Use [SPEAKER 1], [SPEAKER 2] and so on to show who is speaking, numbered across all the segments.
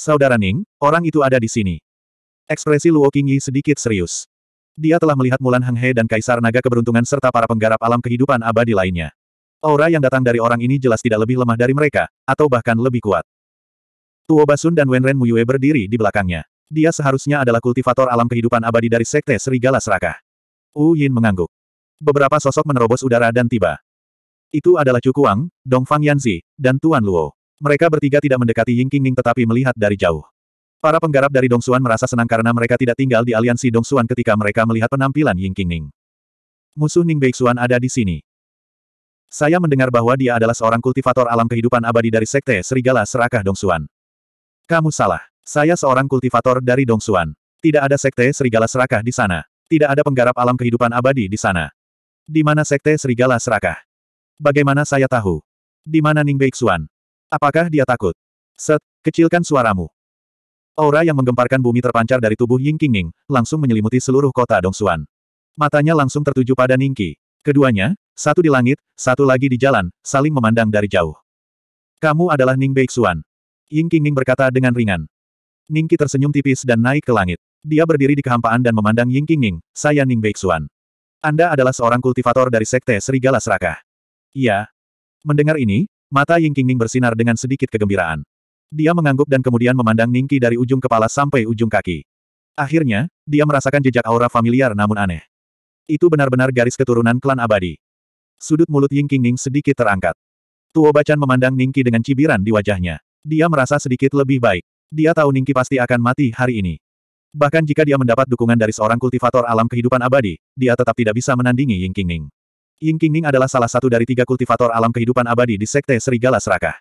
[SPEAKER 1] Saudara Ning, orang itu ada di sini. Ekspresi Luo Qingyi sedikit serius. Dia telah melihat Mulan Heng He dan Kaisar Naga Keberuntungan serta para penggarap alam kehidupan abadi lainnya. Aura yang datang dari orang ini jelas tidak lebih lemah dari mereka, atau bahkan lebih kuat. Tuo Basun dan Wenren Muyue berdiri di belakangnya. Dia seharusnya adalah kultivator alam kehidupan abadi dari Sekte Serigala Serakah. Wu Yin mengangguk. Beberapa sosok menerobos udara dan tiba. Itu adalah Cukuang, Dongfang Yanzi, dan Tuan Luo. Mereka bertiga tidak mendekati Ying Qingning tetapi melihat dari jauh. Para penggarap dari Dongsuan merasa senang karena mereka tidak tinggal di aliansi Dongsuan ketika mereka melihat penampilan Ying Qingning. Musuh Ning Beixuan ada di sini. Saya mendengar bahwa dia adalah seorang kultivator alam kehidupan abadi dari Sekte Serigala Serakah Dongsuan. Kamu salah. Saya seorang kultivator dari Dongsuan. Tidak ada Sekte Serigala Serakah di sana. Tidak ada penggarap alam kehidupan abadi di sana. Di mana Sekte Serigala Serakah? Bagaimana saya tahu? Di mana Ning Beixuan? Apakah dia takut? Set, kecilkan suaramu. Aura yang menggemparkan bumi terpancar dari tubuh Ying Qingning, langsung menyelimuti seluruh kota Dongsuan. Matanya langsung tertuju pada Ningqi. Keduanya, satu di langit, satu lagi di jalan, saling memandang dari jauh. Kamu adalah Ning Beixuan. Ying Qingning berkata dengan ringan. Ningqi tersenyum tipis dan naik ke langit. Dia berdiri di kehampaan dan memandang Ying Qingning, saya Ning Beixuan. Anda adalah seorang kultivator dari Sekte Serigala Serakah. Iya. Mendengar ini, mata Ying Qingning bersinar dengan sedikit kegembiraan. Dia mengangguk dan kemudian memandang Ningki dari ujung kepala sampai ujung kaki. Akhirnya, dia merasakan jejak aura familiar namun aneh. Itu benar-benar garis keturunan klan abadi. Sudut mulut Ying Qingning sedikit terangkat. Tuo Bacan memandang Ningki dengan cibiran di wajahnya. Dia merasa sedikit lebih baik. Dia tahu Ningki pasti akan mati hari ini. Bahkan jika dia mendapat dukungan dari seorang kultivator alam kehidupan abadi, dia tetap tidak bisa menandingi Ying Qingning. Ying Qingning adalah salah satu dari tiga kultivator alam kehidupan abadi di Sekte Serigala Serakah.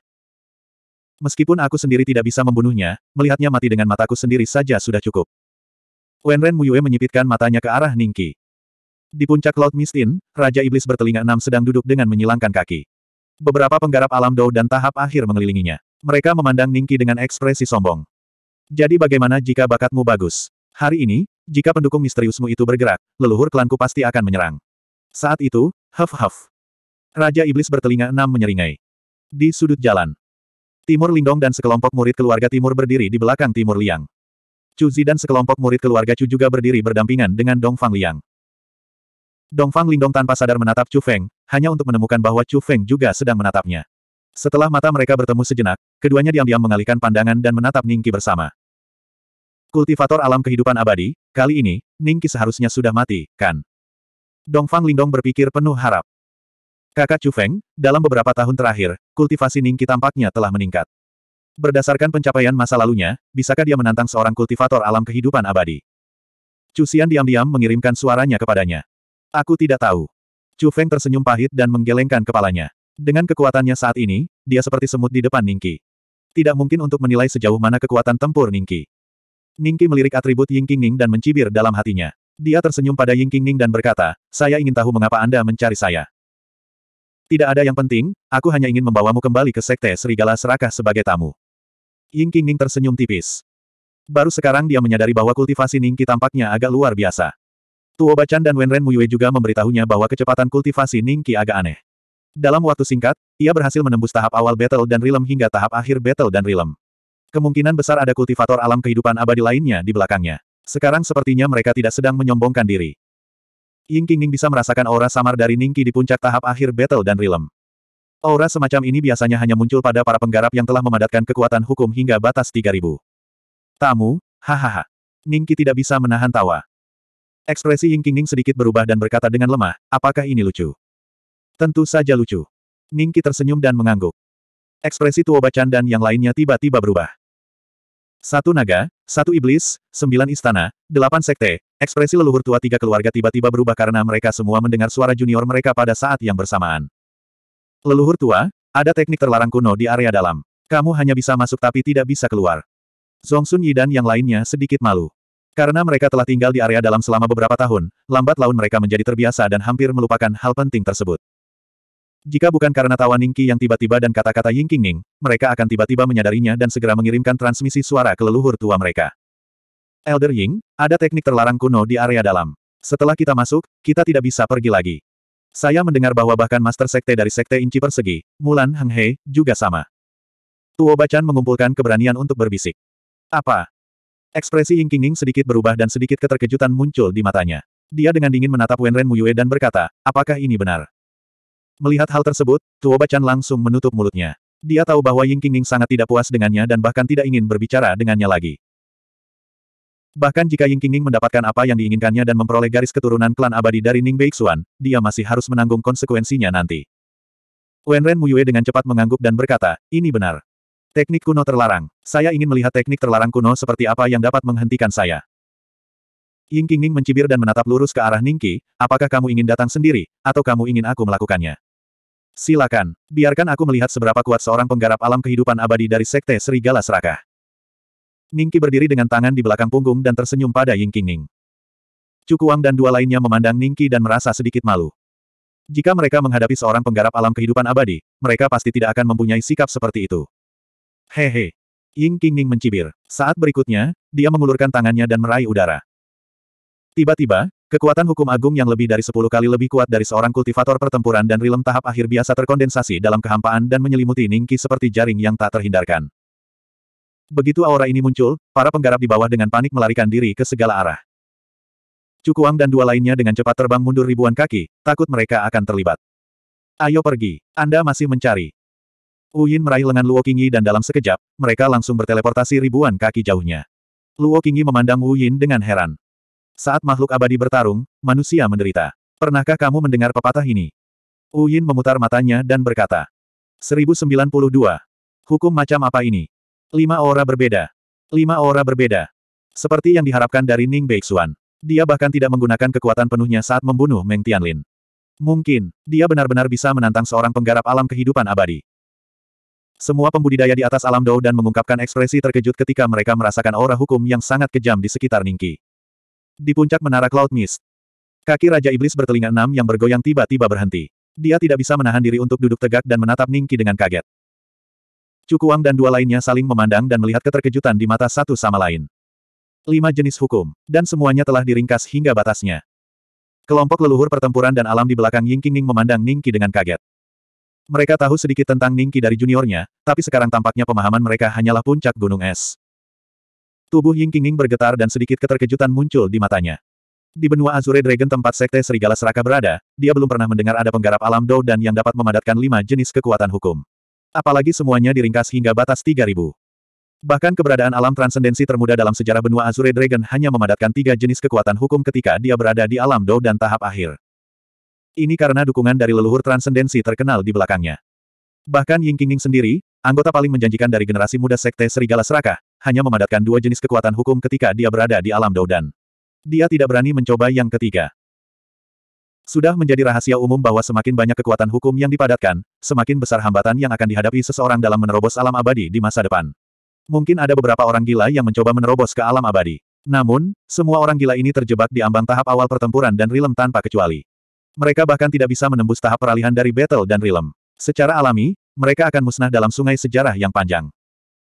[SPEAKER 1] Meskipun aku sendiri tidak bisa membunuhnya, melihatnya mati dengan mataku sendiri saja sudah cukup. Wenren Muyue menyipitkan matanya ke arah Ningki. Di puncak Laut Mistin, Raja Iblis bertelinga enam sedang duduk dengan menyilangkan kaki. Beberapa penggarap alam Dou dan tahap akhir mengelilinginya. Mereka memandang Ningki dengan ekspresi sombong. Jadi bagaimana jika bakatmu bagus? Hari ini, jika pendukung misteriusmu itu bergerak, leluhur klanku pasti akan menyerang. Saat itu, huff huff. Raja Iblis bertelinga enam menyeringai. Di sudut jalan, Timur Lindong dan sekelompok murid keluarga Timur berdiri di belakang Timur Liang. Chu Zi dan sekelompok murid keluarga Chu juga berdiri berdampingan dengan Dong Fang Liang. Dong Fang Lindong tanpa sadar menatap Chu Feng, hanya untuk menemukan bahwa Chu Feng juga sedang menatapnya. Setelah mata mereka bertemu sejenak, keduanya diam-diam mengalihkan pandangan dan menatap Ningki bersama. Kultivator alam kehidupan abadi, kali ini, Ningki seharusnya sudah mati, kan? Dong Fang Lindong berpikir penuh harap. Kakak Chu Feng, dalam beberapa tahun terakhir, kultivasi Ningki tampaknya telah meningkat. Berdasarkan pencapaian masa lalunya, bisakah dia menantang seorang kultivator alam kehidupan abadi? Chu Xian diam-diam mengirimkan suaranya kepadanya. Aku tidak tahu. Chu Feng tersenyum pahit dan menggelengkan kepalanya. Dengan kekuatannya saat ini, dia seperti semut di depan Ningki. Tidak mungkin untuk menilai sejauh mana kekuatan tempur Ningki. Ningki melirik atribut Ying Qingning dan mencibir dalam hatinya. Dia tersenyum pada Ying Qingning dan berkata, saya ingin tahu mengapa Anda mencari saya. Tidak ada yang penting, aku hanya ingin membawamu kembali ke Sekte Serigala Serakah sebagai tamu. Ying Qingning tersenyum tipis. Baru sekarang dia menyadari bahwa kultivasi Ningki tampaknya agak luar biasa. Tuo Bacan dan Wenren Muyue juga memberitahunya bahwa kecepatan kultivasi Ningki agak aneh. Dalam waktu singkat, ia berhasil menembus tahap awal Battle dan Realm hingga tahap akhir Battle dan Realm. Kemungkinan besar ada kultivator alam kehidupan abadi lainnya di belakangnya. Sekarang sepertinya mereka tidak sedang menyombongkan diri. Ying Qingning bisa merasakan aura samar dari Ningqi di puncak tahap akhir Battle dan Realm. Aura semacam ini biasanya hanya muncul pada para penggarap yang telah memadatkan kekuatan hukum hingga batas 3000. Tamu, hahaha. Ningqi tidak bisa menahan tawa. Ekspresi Ying Qingning sedikit berubah dan berkata dengan lemah, apakah ini lucu? Tentu saja lucu. Ningqi tersenyum dan mengangguk. Ekspresi Tuo Bacan dan yang lainnya tiba-tiba berubah. Satu naga, satu iblis, sembilan istana, delapan sekte, ekspresi leluhur tua tiga keluarga tiba-tiba berubah karena mereka semua mendengar suara junior mereka pada saat yang bersamaan. Leluhur tua, ada teknik terlarang kuno di area dalam. Kamu hanya bisa masuk tapi tidak bisa keluar. Zong Sun Yi dan yang lainnya sedikit malu. Karena mereka telah tinggal di area dalam selama beberapa tahun, lambat laun mereka menjadi terbiasa dan hampir melupakan hal penting tersebut. Jika bukan karena tawa Ningki yang tiba-tiba dan kata-kata Ying Qingning, mereka akan tiba-tiba menyadarinya dan segera mengirimkan transmisi suara ke leluhur tua mereka. Elder Ying, ada teknik terlarang kuno di area dalam. Setelah kita masuk, kita tidak bisa pergi lagi. Saya mendengar bahwa bahkan Master Sekte dari Sekte Inci Persegi, Mulan Heng He, juga sama. Tuo Bacan mengumpulkan keberanian untuk berbisik. Apa? Ekspresi Ying Qingning sedikit berubah dan sedikit keterkejutan muncul di matanya. Dia dengan dingin menatap Wenren Muyue dan berkata, apakah ini benar? Melihat hal tersebut, Tuo Bachan langsung menutup mulutnya. Dia tahu bahwa Ying Qingning sangat tidak puas dengannya dan bahkan tidak ingin berbicara dengannya lagi. Bahkan jika Ying Qingning mendapatkan apa yang diinginkannya dan memperoleh garis keturunan klan abadi dari Ning Beixuan, dia masih harus menanggung konsekuensinya nanti. Wenren Muyue dengan cepat mengangguk dan berkata, ini benar. Teknik kuno terlarang. Saya ingin melihat teknik terlarang kuno seperti apa yang dapat menghentikan saya. Ying Qingning mencibir dan menatap lurus ke arah Ningqi, apakah kamu ingin datang sendiri, atau kamu ingin aku melakukannya? Silakan, biarkan aku melihat seberapa kuat seorang penggarap alam kehidupan abadi dari Sekte Serigala Serakah. Ningqi berdiri dengan tangan di belakang punggung dan tersenyum pada Ying Qingning. Cukuang dan dua lainnya memandang Ningqi dan merasa sedikit malu. Jika mereka menghadapi seorang penggarap alam kehidupan abadi, mereka pasti tidak akan mempunyai sikap seperti itu. Hehe. Ying Qingning mencibir. Saat berikutnya, dia mengulurkan tangannya dan meraih udara. Tiba-tiba, kekuatan hukum agung yang lebih dari sepuluh kali lebih kuat dari seorang kultivator pertempuran dan rilem tahap akhir biasa terkondensasi dalam kehampaan dan menyelimuti Ningki seperti jaring yang tak terhindarkan. Begitu aura ini muncul, para penggarap di bawah dengan panik melarikan diri ke segala arah. Cukuang dan dua lainnya dengan cepat terbang mundur ribuan kaki, takut mereka akan terlibat. Ayo pergi, Anda masih mencari. Yin meraih lengan Luo Qingyi dan dalam sekejap, mereka langsung berteleportasi ribuan kaki jauhnya. Luo Qingyi memandang Wu dengan heran. Saat makhluk abadi bertarung, manusia menderita. Pernahkah kamu mendengar pepatah ini? Wu Yin memutar matanya dan berkata. 1092. Hukum macam apa ini? Lima aura berbeda. Lima aura berbeda. Seperti yang diharapkan dari Ning Beixuan. Dia bahkan tidak menggunakan kekuatan penuhnya saat membunuh Meng Tianlin. Mungkin, dia benar-benar bisa menantang seorang penggarap alam kehidupan abadi. Semua pembudidaya di atas alam Dou dan mengungkapkan ekspresi terkejut ketika mereka merasakan aura hukum yang sangat kejam di sekitar Ningki. Di puncak menara Cloud Mist, kaki Raja Iblis bertelinga enam yang bergoyang tiba-tiba berhenti. Dia tidak bisa menahan diri untuk duduk tegak dan menatap Ningki dengan kaget. Cukuang dan dua lainnya saling memandang dan melihat keterkejutan di mata satu sama lain. Lima jenis hukum, dan semuanya telah diringkas hingga batasnya. Kelompok leluhur pertempuran dan alam di belakang Ying Qingning memandang Ningki dengan kaget. Mereka tahu sedikit tentang Ningki dari juniornya, tapi sekarang tampaknya pemahaman mereka hanyalah puncak gunung es. Tubuh Ying Qingning bergetar dan sedikit keterkejutan muncul di matanya. Di benua Azure Dragon tempat Sekte Serigala Seraka berada, dia belum pernah mendengar ada penggarap alam Do dan yang dapat memadatkan lima jenis kekuatan hukum. Apalagi semuanya diringkas hingga batas 3000. Bahkan keberadaan alam transendensi termuda dalam sejarah benua Azure Dragon hanya memadatkan tiga jenis kekuatan hukum ketika dia berada di alam Do dan tahap akhir. Ini karena dukungan dari leluhur transendensi terkenal di belakangnya. Bahkan Ying Qingning sendiri, anggota paling menjanjikan dari generasi muda Sekte Serigala Serakah, hanya memadatkan dua jenis kekuatan hukum ketika dia berada di alam Daudan. Dia tidak berani mencoba yang ketiga. Sudah menjadi rahasia umum bahwa semakin banyak kekuatan hukum yang dipadatkan, semakin besar hambatan yang akan dihadapi seseorang dalam menerobos alam abadi di masa depan. Mungkin ada beberapa orang gila yang mencoba menerobos ke alam abadi. Namun, semua orang gila ini terjebak di ambang tahap awal pertempuran dan rilem tanpa kecuali. Mereka bahkan tidak bisa menembus tahap peralihan dari battle dan realm. Secara alami, mereka akan musnah dalam sungai sejarah yang panjang.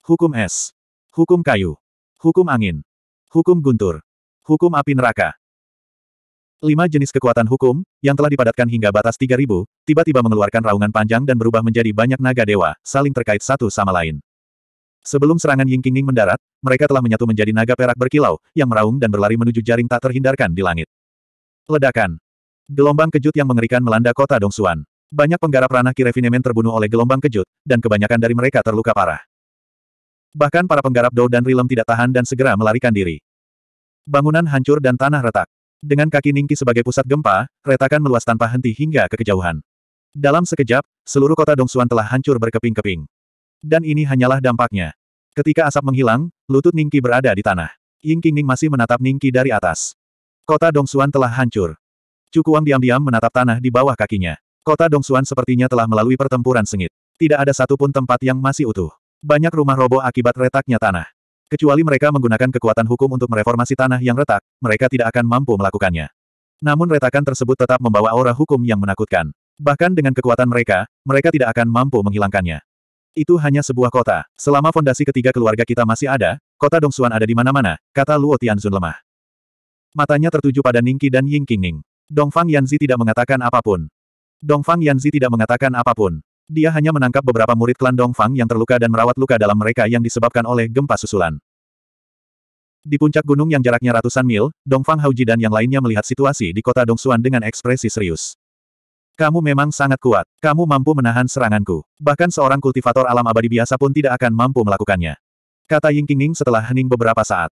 [SPEAKER 1] Hukum es. Hukum kayu. Hukum angin. Hukum guntur. Hukum api neraka. Lima jenis kekuatan hukum, yang telah dipadatkan hingga batas 3000, tiba-tiba mengeluarkan raungan panjang dan berubah menjadi banyak naga dewa, saling terkait satu sama lain. Sebelum serangan Ying Qingning mendarat, mereka telah menyatu menjadi naga perak berkilau, yang meraung dan berlari menuju jaring tak terhindarkan di langit. Ledakan. Gelombang kejut yang mengerikan melanda kota Dongsuan. Banyak penggarap ranah Kirefinemen terbunuh oleh gelombang kejut, dan kebanyakan dari mereka terluka parah. Bahkan para penggarap Dou dan Rilem tidak tahan dan segera melarikan diri. Bangunan hancur dan tanah retak. Dengan kaki Ningki sebagai pusat gempa, retakan meluas tanpa henti hingga ke kejauhan. Dalam sekejap, seluruh kota Dongsuan telah hancur berkeping-keping. Dan ini hanyalah dampaknya. Ketika asap menghilang, lutut Ningki berada di tanah. Ying Qingning masih menatap Ningki dari atas. Kota Dongsuan telah hancur. Cukuang diam-diam menatap tanah di bawah kakinya. Kota Dongsuan sepertinya telah melalui pertempuran sengit. Tidak ada satupun tempat yang masih utuh. Banyak rumah roboh akibat retaknya tanah. Kecuali mereka menggunakan kekuatan hukum untuk mereformasi tanah yang retak, mereka tidak akan mampu melakukannya. Namun retakan tersebut tetap membawa aura hukum yang menakutkan. Bahkan dengan kekuatan mereka, mereka tidak akan mampu menghilangkannya. Itu hanya sebuah kota. Selama fondasi ketiga keluarga kita masih ada, kota Dongsuan ada di mana-mana, kata Luo Tianzun lemah. Matanya tertuju pada Ningki dan Ying Qingning. Dongfang Yanzi tidak mengatakan apa pun. Dongfang Yanzi tidak mengatakan apa pun. Dia hanya menangkap beberapa murid klan Dongfang yang terluka dan merawat luka dalam mereka yang disebabkan oleh gempa susulan. Di puncak gunung yang jaraknya ratusan mil, Dongfang Hauji dan yang lainnya melihat situasi di kota Dongsuan dengan ekspresi serius. Kamu memang sangat kuat. Kamu mampu menahan seranganku. Bahkan seorang kultivator alam abadi biasa pun tidak akan mampu melakukannya. Kata Ying Qingning setelah hening beberapa saat.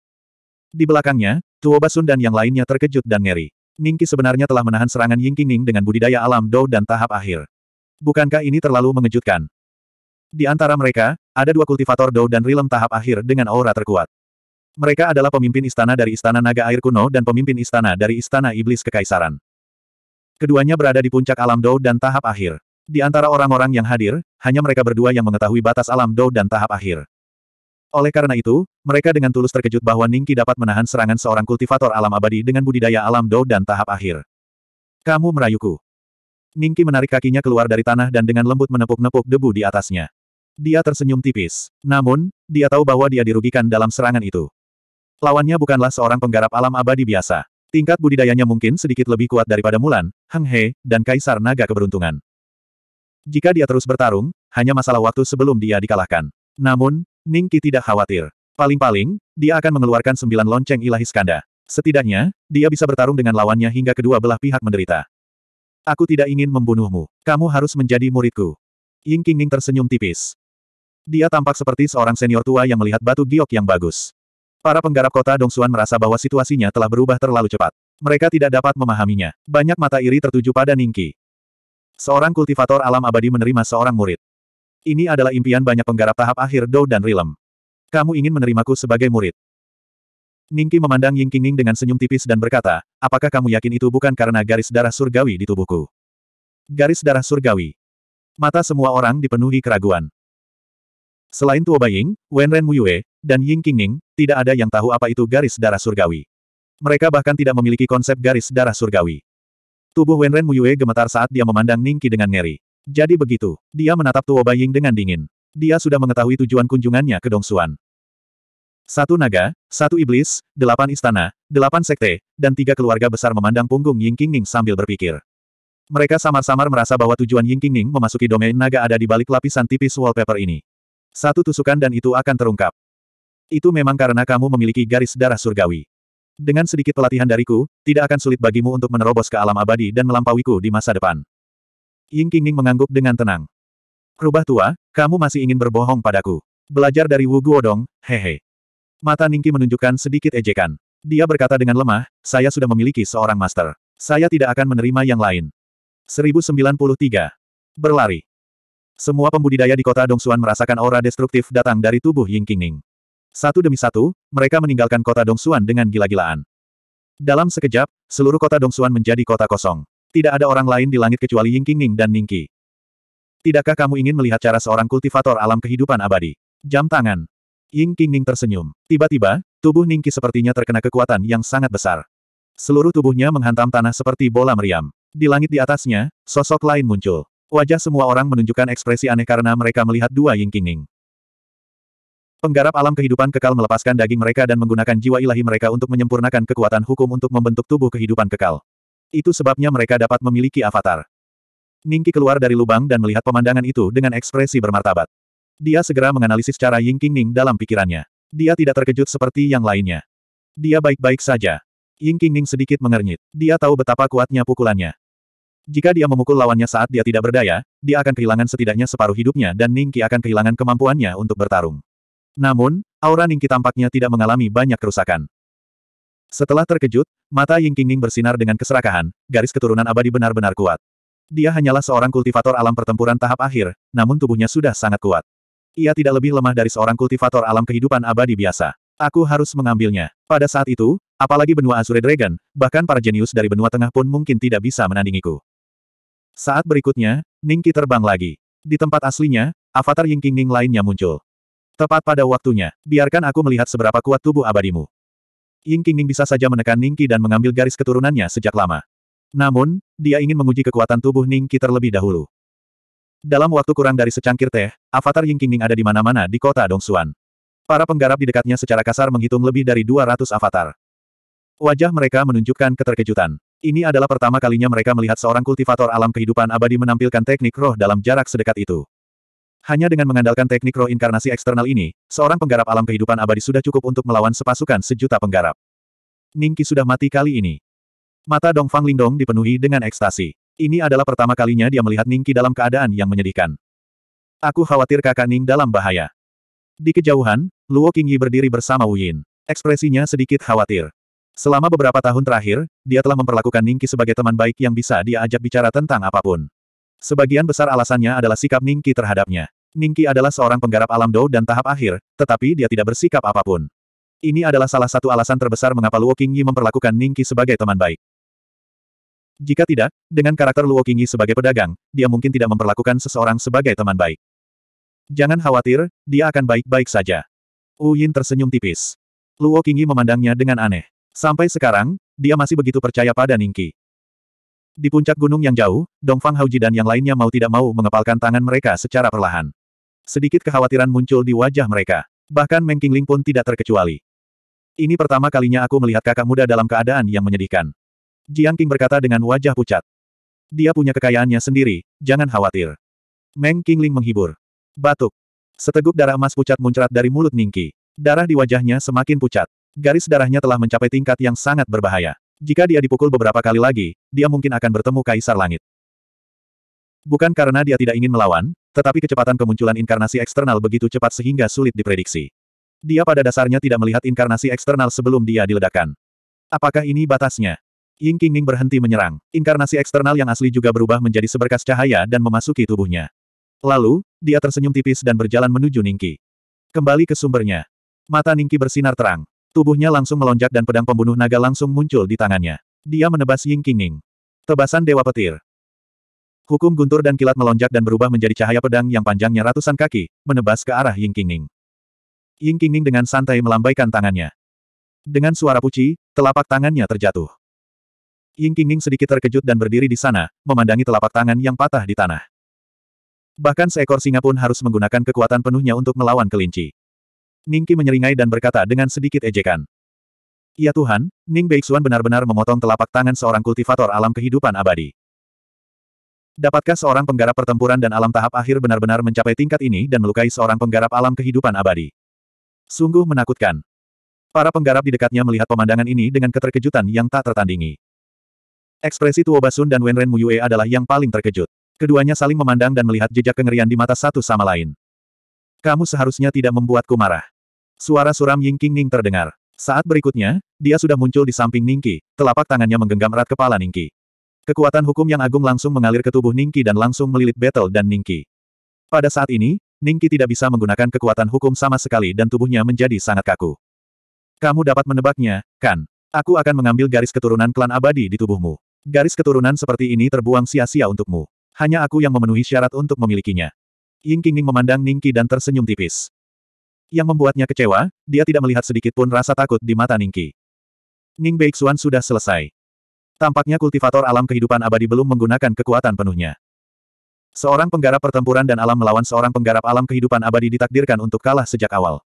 [SPEAKER 1] Di belakangnya, Tuo Basun dan yang lainnya terkejut dan ngeri. Ningki sebenarnya telah menahan serangan Ying Qingning dengan budidaya alam Dou dan tahap akhir. Bukankah ini terlalu mengejutkan? Di antara mereka, ada dua kultivator Dou dan Rilem tahap akhir dengan aura terkuat. Mereka adalah pemimpin istana dari Istana Naga Air Kuno dan pemimpin istana dari Istana Iblis Kekaisaran. Keduanya berada di puncak alam Dou dan tahap akhir. Di antara orang-orang yang hadir, hanya mereka berdua yang mengetahui batas alam Dou dan tahap akhir. Oleh karena itu, mereka dengan tulus terkejut bahwa Ningki dapat menahan serangan seorang kultivator alam abadi dengan budidaya alam Dou dan tahap akhir. Kamu merayuku. Ningki menarik kakinya keluar dari tanah dan dengan lembut menepuk-nepuk debu di atasnya. Dia tersenyum tipis. Namun, dia tahu bahwa dia dirugikan dalam serangan itu. Lawannya bukanlah seorang penggarap alam abadi biasa. Tingkat budidayanya mungkin sedikit lebih kuat daripada Mulan, Heng He, dan Kaisar Naga Keberuntungan. Jika dia terus bertarung, hanya masalah waktu sebelum dia dikalahkan. Namun, Ningki tidak khawatir. Paling-paling, dia akan mengeluarkan sembilan lonceng ilahi skanda. Setidaknya, dia bisa bertarung dengan lawannya hingga kedua belah pihak menderita. Aku tidak ingin membunuhmu. Kamu harus menjadi muridku. Ying Qingning tersenyum tipis. Dia tampak seperti seorang senior tua yang melihat batu giok yang bagus. Para penggarap kota Dongsuan merasa bahwa situasinya telah berubah terlalu cepat. Mereka tidak dapat memahaminya. Banyak mata iri tertuju pada Ningki. Seorang kultivator alam abadi menerima seorang murid. Ini adalah impian banyak penggarap tahap akhir Dou dan Rilem. Kamu ingin menerimaku sebagai murid. Ningki memandang Ying Qingning dengan senyum tipis dan berkata, apakah kamu yakin itu bukan karena garis darah surgawi di tubuhku? Garis darah surgawi. Mata semua orang dipenuhi keraguan. Selain Tuo Baying, Wenren Muyue, dan Ying Qingning, tidak ada yang tahu apa itu garis darah surgawi. Mereka bahkan tidak memiliki konsep garis darah surgawi. Tubuh Wenren Muyue gemetar saat dia memandang Ningki dengan ngeri. Jadi begitu, dia menatap Tuo Baying dengan dingin. Dia sudah mengetahui tujuan kunjungannya ke Dongsuan. Satu naga, satu iblis, delapan istana, delapan sekte, dan tiga keluarga besar memandang punggung Ying Qingning sambil berpikir. Mereka samar-samar merasa bahwa tujuan Ying Qingning memasuki domain naga ada di balik lapisan tipis wallpaper ini. Satu tusukan dan itu akan terungkap. Itu memang karena kamu memiliki garis darah surgawi. Dengan sedikit pelatihan dariku, tidak akan sulit bagimu untuk menerobos ke alam abadi dan melampauiku di masa depan. Ying Qingning mengangguk dengan tenang. Rubah tua, kamu masih ingin berbohong padaku. Belajar dari Wu Guodong, hehe. Mata Ningki menunjukkan sedikit ejekan. Dia berkata dengan lemah, saya sudah memiliki seorang master. Saya tidak akan menerima yang lain. 1093. Berlari. Semua pembudidaya di kota Dongsuan merasakan aura destruktif datang dari tubuh Ying Qingning. Satu demi satu, mereka meninggalkan kota Dongsuan dengan gila-gilaan. Dalam sekejap, seluruh kota Dongsuan menjadi kota kosong. Tidak ada orang lain di langit kecuali Ying Qingning dan Ningqi. Tidakkah kamu ingin melihat cara seorang kultivator alam kehidupan abadi? Jam tangan. Ying Qingning tersenyum. Tiba-tiba, tubuh Ningqi sepertinya terkena kekuatan yang sangat besar. Seluruh tubuhnya menghantam tanah seperti bola meriam. Di langit di atasnya, sosok lain muncul. Wajah semua orang menunjukkan ekspresi aneh karena mereka melihat dua Ying Qingning. Penggarap alam kehidupan kekal melepaskan daging mereka dan menggunakan jiwa ilahi mereka untuk menyempurnakan kekuatan hukum untuk membentuk tubuh kehidupan kekal. Itu sebabnya mereka dapat memiliki avatar. Ningki keluar dari lubang dan melihat pemandangan itu dengan ekspresi bermartabat. Dia segera menganalisis cara Ying Qingning dalam pikirannya. Dia tidak terkejut seperti yang lainnya. Dia baik-baik saja. Ying Qingning sedikit mengernyit. Dia tahu betapa kuatnya pukulannya. Jika dia memukul lawannya saat dia tidak berdaya, dia akan kehilangan setidaknya separuh hidupnya dan Ningki akan kehilangan kemampuannya untuk bertarung. Namun, aura Ningki tampaknya tidak mengalami banyak kerusakan. Setelah terkejut, mata Ying Qingning bersinar dengan keserakahan, garis keturunan abadi benar-benar kuat. Dia hanyalah seorang kultivator alam pertempuran tahap akhir, namun tubuhnya sudah sangat kuat. Ia tidak lebih lemah dari seorang kultivator alam kehidupan abadi biasa. Aku harus mengambilnya. Pada saat itu, apalagi benua Azure Dragon, bahkan para jenius dari benua tengah pun mungkin tidak bisa menandingiku. Saat berikutnya, Ningki terbang lagi. Di tempat aslinya, avatar Ying Qingning lainnya muncul. Tepat pada waktunya, biarkan aku melihat seberapa kuat tubuh abadimu. Ying Qingning bisa saja menekan Ningki dan mengambil garis keturunannya sejak lama. Namun, dia ingin menguji kekuatan tubuh Ningki terlebih dahulu. Dalam waktu kurang dari secangkir teh, avatar Ying Qingning ada di mana-mana di kota Dongsuan. Para penggarap di dekatnya secara kasar menghitung lebih dari 200 avatar. Wajah mereka menunjukkan keterkejutan. Ini adalah pertama kalinya mereka melihat seorang kultivator alam kehidupan abadi menampilkan teknik roh dalam jarak sedekat itu. Hanya dengan mengandalkan teknik roh inkarnasi eksternal ini, seorang penggarap alam kehidupan abadi sudah cukup untuk melawan sepasukan sejuta penggarap. Ningki sudah mati kali ini. Mata Dong Fang Lingdong dipenuhi dengan ekstasi. Ini adalah pertama kalinya dia melihat Ningki dalam keadaan yang menyedihkan. Aku khawatir kakak Ning dalam bahaya. Di kejauhan, Luo Qingyi berdiri bersama Wu Yin. Ekspresinya sedikit khawatir. Selama beberapa tahun terakhir, dia telah memperlakukan Ningki sebagai teman baik yang bisa dia ajak bicara tentang apa pun. Sebagian besar alasannya adalah sikap Ningki terhadapnya. Ningki adalah seorang penggarap alam Do dan tahap akhir, tetapi dia tidak bersikap apa pun. Ini adalah salah satu alasan terbesar mengapa Luo Qingyi memperlakukan Ningki sebagai teman baik. Jika tidak, dengan karakter Luo Qingyi sebagai pedagang, dia mungkin tidak memperlakukan seseorang sebagai teman baik. Jangan khawatir, dia akan baik-baik saja. Wu Yin tersenyum tipis. Luo Qingyi memandangnya dengan aneh. Sampai sekarang, dia masih begitu percaya pada Ningki. Di puncak gunung yang jauh, Dongfang Hauji dan yang lainnya mau tidak mau mengepalkan tangan mereka secara perlahan. Sedikit kekhawatiran muncul di wajah mereka. Bahkan Meng Qingling pun tidak terkecuali. Ini pertama kalinya aku melihat kakak muda dalam keadaan yang menyedihkan. Jiang Qing berkata dengan wajah pucat. Dia punya kekayaannya sendiri, jangan khawatir. Meng Qingling menghibur. Batuk. Seteguk darah emas pucat muncrat dari mulut Ningki. Darah di wajahnya semakin pucat. Garis darahnya telah mencapai tingkat yang sangat berbahaya. Jika dia dipukul beberapa kali lagi, dia mungkin akan bertemu Kaisar Langit. Bukan karena dia tidak ingin melawan, tetapi kecepatan kemunculan inkarnasi eksternal begitu cepat sehingga sulit diprediksi. Dia pada dasarnya tidak melihat inkarnasi eksternal sebelum dia diledakkan. Apakah ini batasnya? Ying Qingning berhenti menyerang. Inkarnasi eksternal yang asli juga berubah menjadi seberkas cahaya dan memasuki tubuhnya. Lalu, dia tersenyum tipis dan berjalan menuju Ningki. Kembali ke sumbernya. Mata Ningki bersinar terang. Tubuhnya langsung melonjak dan pedang pembunuh naga langsung muncul di tangannya. Dia menebas Ying Qingning. Tebasan Dewa Petir. Hukum guntur dan kilat melonjak dan berubah menjadi cahaya pedang yang panjangnya ratusan kaki, menebas ke arah Ying Qingning. Ying Qingning dengan santai melambaikan tangannya. Dengan suara puci, telapak tangannya terjatuh. Ying Qingning sedikit terkejut dan berdiri di sana, memandangi telapak tangan yang patah di tanah. Bahkan seekor singa pun harus menggunakan kekuatan penuhnya untuk melawan kelinci. Ningki menyeringai dan berkata dengan sedikit ejekan. Ya Tuhan, Ning Beixuan benar-benar memotong telapak tangan seorang kultivator alam kehidupan abadi. Dapatkah seorang penggarap pertempuran dan alam tahap akhir benar-benar mencapai tingkat ini dan melukai seorang penggarap alam kehidupan abadi? Sungguh menakutkan. Para penggarap di dekatnya melihat pemandangan ini dengan keterkejutan yang tak tertandingi. Ekspresi Tuo Basun dan Wenren Muyue adalah yang paling terkejut. Keduanya saling memandang dan melihat jejak kengerian di mata satu sama lain. Kamu seharusnya tidak membuatku marah. Suara suram Ying Ning terdengar. Saat berikutnya, dia sudah muncul di samping Ningki, telapak tangannya menggenggam erat kepala Ningki. Kekuatan hukum yang agung langsung mengalir ke tubuh Ningki dan langsung melilit Battle dan Ningki. Pada saat ini, Ningki tidak bisa menggunakan kekuatan hukum sama sekali dan tubuhnya menjadi sangat kaku. Kamu dapat menebaknya, kan? Aku akan mengambil garis keturunan klan abadi di tubuhmu. Garis keturunan seperti ini terbuang sia-sia untukmu. Hanya aku yang memenuhi syarat untuk memilikinya. Ying Qingning memandang Ningki dan tersenyum tipis. Yang membuatnya kecewa, dia tidak melihat sedikit pun rasa takut di mata Ningki. Ning Beixuan sudah selesai. Tampaknya kultivator alam kehidupan abadi belum menggunakan kekuatan penuhnya. Seorang penggarap pertempuran dan alam melawan seorang penggarap alam kehidupan abadi ditakdirkan untuk kalah sejak awal.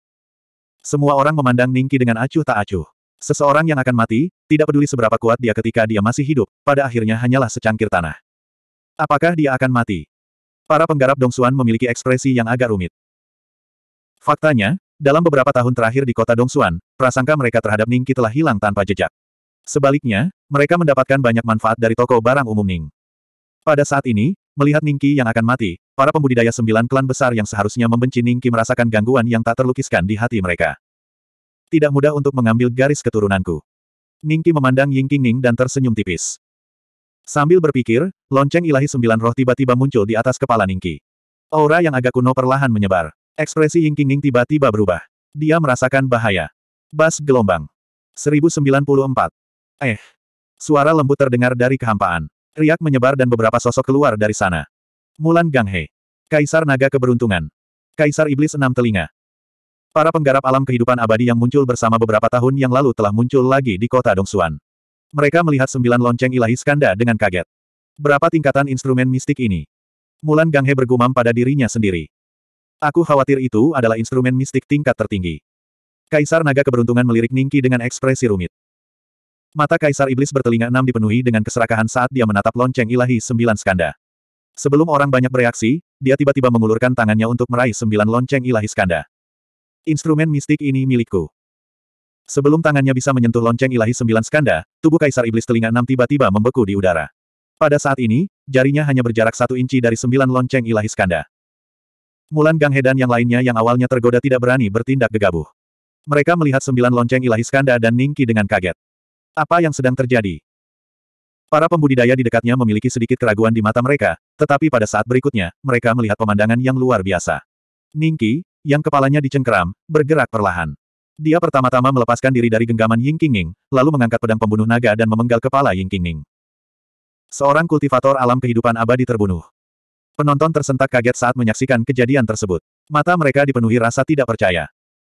[SPEAKER 1] Semua orang memandang Ningki dengan acuh tak acuh. Seseorang yang akan mati, tidak peduli seberapa kuat dia ketika dia masih hidup, pada akhirnya hanyalah secangkir tanah. Apakah dia akan mati? Para penggarap Dongsuan memiliki ekspresi yang agak rumit. Faktanya, dalam beberapa tahun terakhir di kota Dongsuan, prasangka mereka terhadap Ningki telah hilang tanpa jejak. Sebaliknya, mereka mendapatkan banyak manfaat dari toko barang umum Ning. Pada saat ini, melihat Ningki yang akan mati, para pembudidaya sembilan klan besar yang seharusnya membenci Ningki merasakan gangguan yang tak terlukiskan di hati mereka. Tidak mudah untuk mengambil garis keturunanku. Ningki memandang Ying Ning dan tersenyum tipis. Sambil berpikir, lonceng ilahi sembilan roh tiba-tiba muncul di atas kepala Ningki. Aura yang agak kuno perlahan menyebar. Ekspresi Ying Qingning tiba-tiba berubah. Dia merasakan bahaya. Bas gelombang. 1094. Eh. Suara lembut terdengar dari kehampaan. Riak menyebar dan beberapa sosok keluar dari sana. Mulan Ganghe. Kaisar Naga Keberuntungan. Kaisar Iblis Enam Telinga. Para penggarap alam kehidupan abadi yang muncul bersama beberapa tahun yang lalu telah muncul lagi di kota Dongsuan. Mereka melihat sembilan lonceng ilahi skanda dengan kaget. Berapa tingkatan instrumen mistik ini? Mulan Ganghe bergumam pada dirinya sendiri. Aku khawatir itu adalah instrumen mistik tingkat tertinggi. Kaisar Naga Keberuntungan melirik Ningki dengan ekspresi rumit. Mata Kaisar Iblis bertelinga enam dipenuhi dengan keserakahan saat dia menatap lonceng ilahi sembilan skanda. Sebelum orang banyak bereaksi, dia tiba-tiba mengulurkan tangannya untuk meraih sembilan lonceng ilahi skanda. Instrumen mistik ini milikku. Sebelum tangannya bisa menyentuh lonceng ilahi sembilan skanda, tubuh Kaisar Iblis telinga enam tiba-tiba membeku di udara. Pada saat ini, jarinya hanya berjarak satu inci dari sembilan lonceng ilahi skanda. Mulan Ganghe dan yang lainnya yang awalnya tergoda tidak berani bertindak gegabah. Mereka melihat sembilan lonceng ilahi skanda dan Ningki dengan kaget. Apa yang sedang terjadi? Para pembudidaya di dekatnya memiliki sedikit keraguan di mata mereka, tetapi pada saat berikutnya, mereka melihat pemandangan yang luar biasa. Ningki, yang kepalanya dicengkeram, bergerak perlahan. Dia pertama-tama melepaskan diri dari genggaman Ying Qingning, lalu mengangkat pedang pembunuh naga dan memenggal kepala Ying Qingning. Seorang kultivator alam kehidupan abadi terbunuh. Penonton tersentak kaget saat menyaksikan kejadian tersebut. Mata mereka dipenuhi rasa tidak percaya.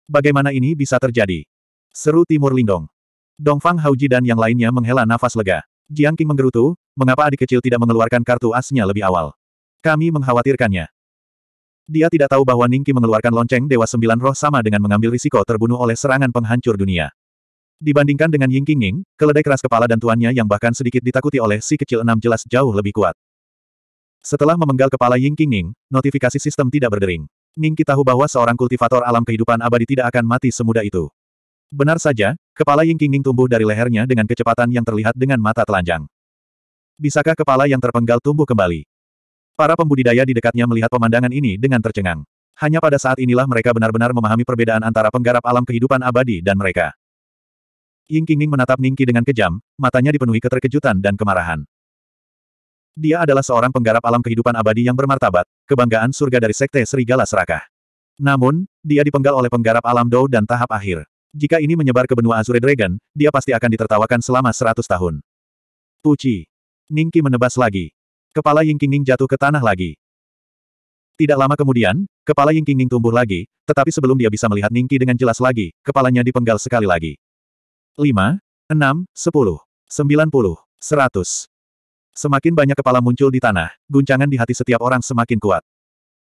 [SPEAKER 1] Bagaimana ini bisa terjadi? Seru Timur Lindong. Dongfang Hauji dan yang lainnya menghela nafas lega. Jiang Qing menggerutu, mengapa adik kecil tidak mengeluarkan kartu asnya lebih awal? Kami mengkhawatirkannya. Dia tidak tahu bahwa Ningki mengeluarkan lonceng Dewa Sembilan Roh sama dengan mengambil risiko terbunuh oleh serangan penghancur dunia. Dibandingkan dengan Ying Qingning, keledai keras kepala dan tuannya yang bahkan sedikit ditakuti oleh si kecil enam jelas jauh lebih kuat. Setelah memenggal kepala Ying Qingning, notifikasi sistem tidak berdering. Ningki tahu bahwa seorang kultivator alam kehidupan abadi tidak akan mati semudah itu. Benar saja, kepala Ying Qingning tumbuh dari lehernya dengan kecepatan yang terlihat dengan mata telanjang. Bisakah kepala yang terpenggal tumbuh kembali? Para pembudidaya di dekatnya melihat pemandangan ini dengan tercengang. Hanya pada saat inilah mereka benar-benar memahami perbedaan antara penggarap alam kehidupan abadi dan mereka. Ying Qingning menatap Ningki dengan kejam, matanya dipenuhi keterkejutan dan kemarahan. Dia adalah seorang penggarap alam kehidupan abadi yang bermartabat, kebanggaan surga dari Sekte Serigala Serakah. Namun, dia dipenggal oleh penggarap alam Dou dan tahap akhir. Jika ini menyebar ke benua Azure Dragon, dia pasti akan ditertawakan selama seratus tahun. Puci. Ningki menebas lagi. Kepala Ying Qingning jatuh ke tanah lagi. Tidak lama kemudian, kepala Ying Qingning tumbuh lagi, tetapi sebelum dia bisa melihat Ningki dengan jelas lagi, kepalanya dipenggal sekali lagi. 5, 6, 10, 90, 100. Semakin banyak kepala muncul di tanah, guncangan di hati setiap orang semakin kuat.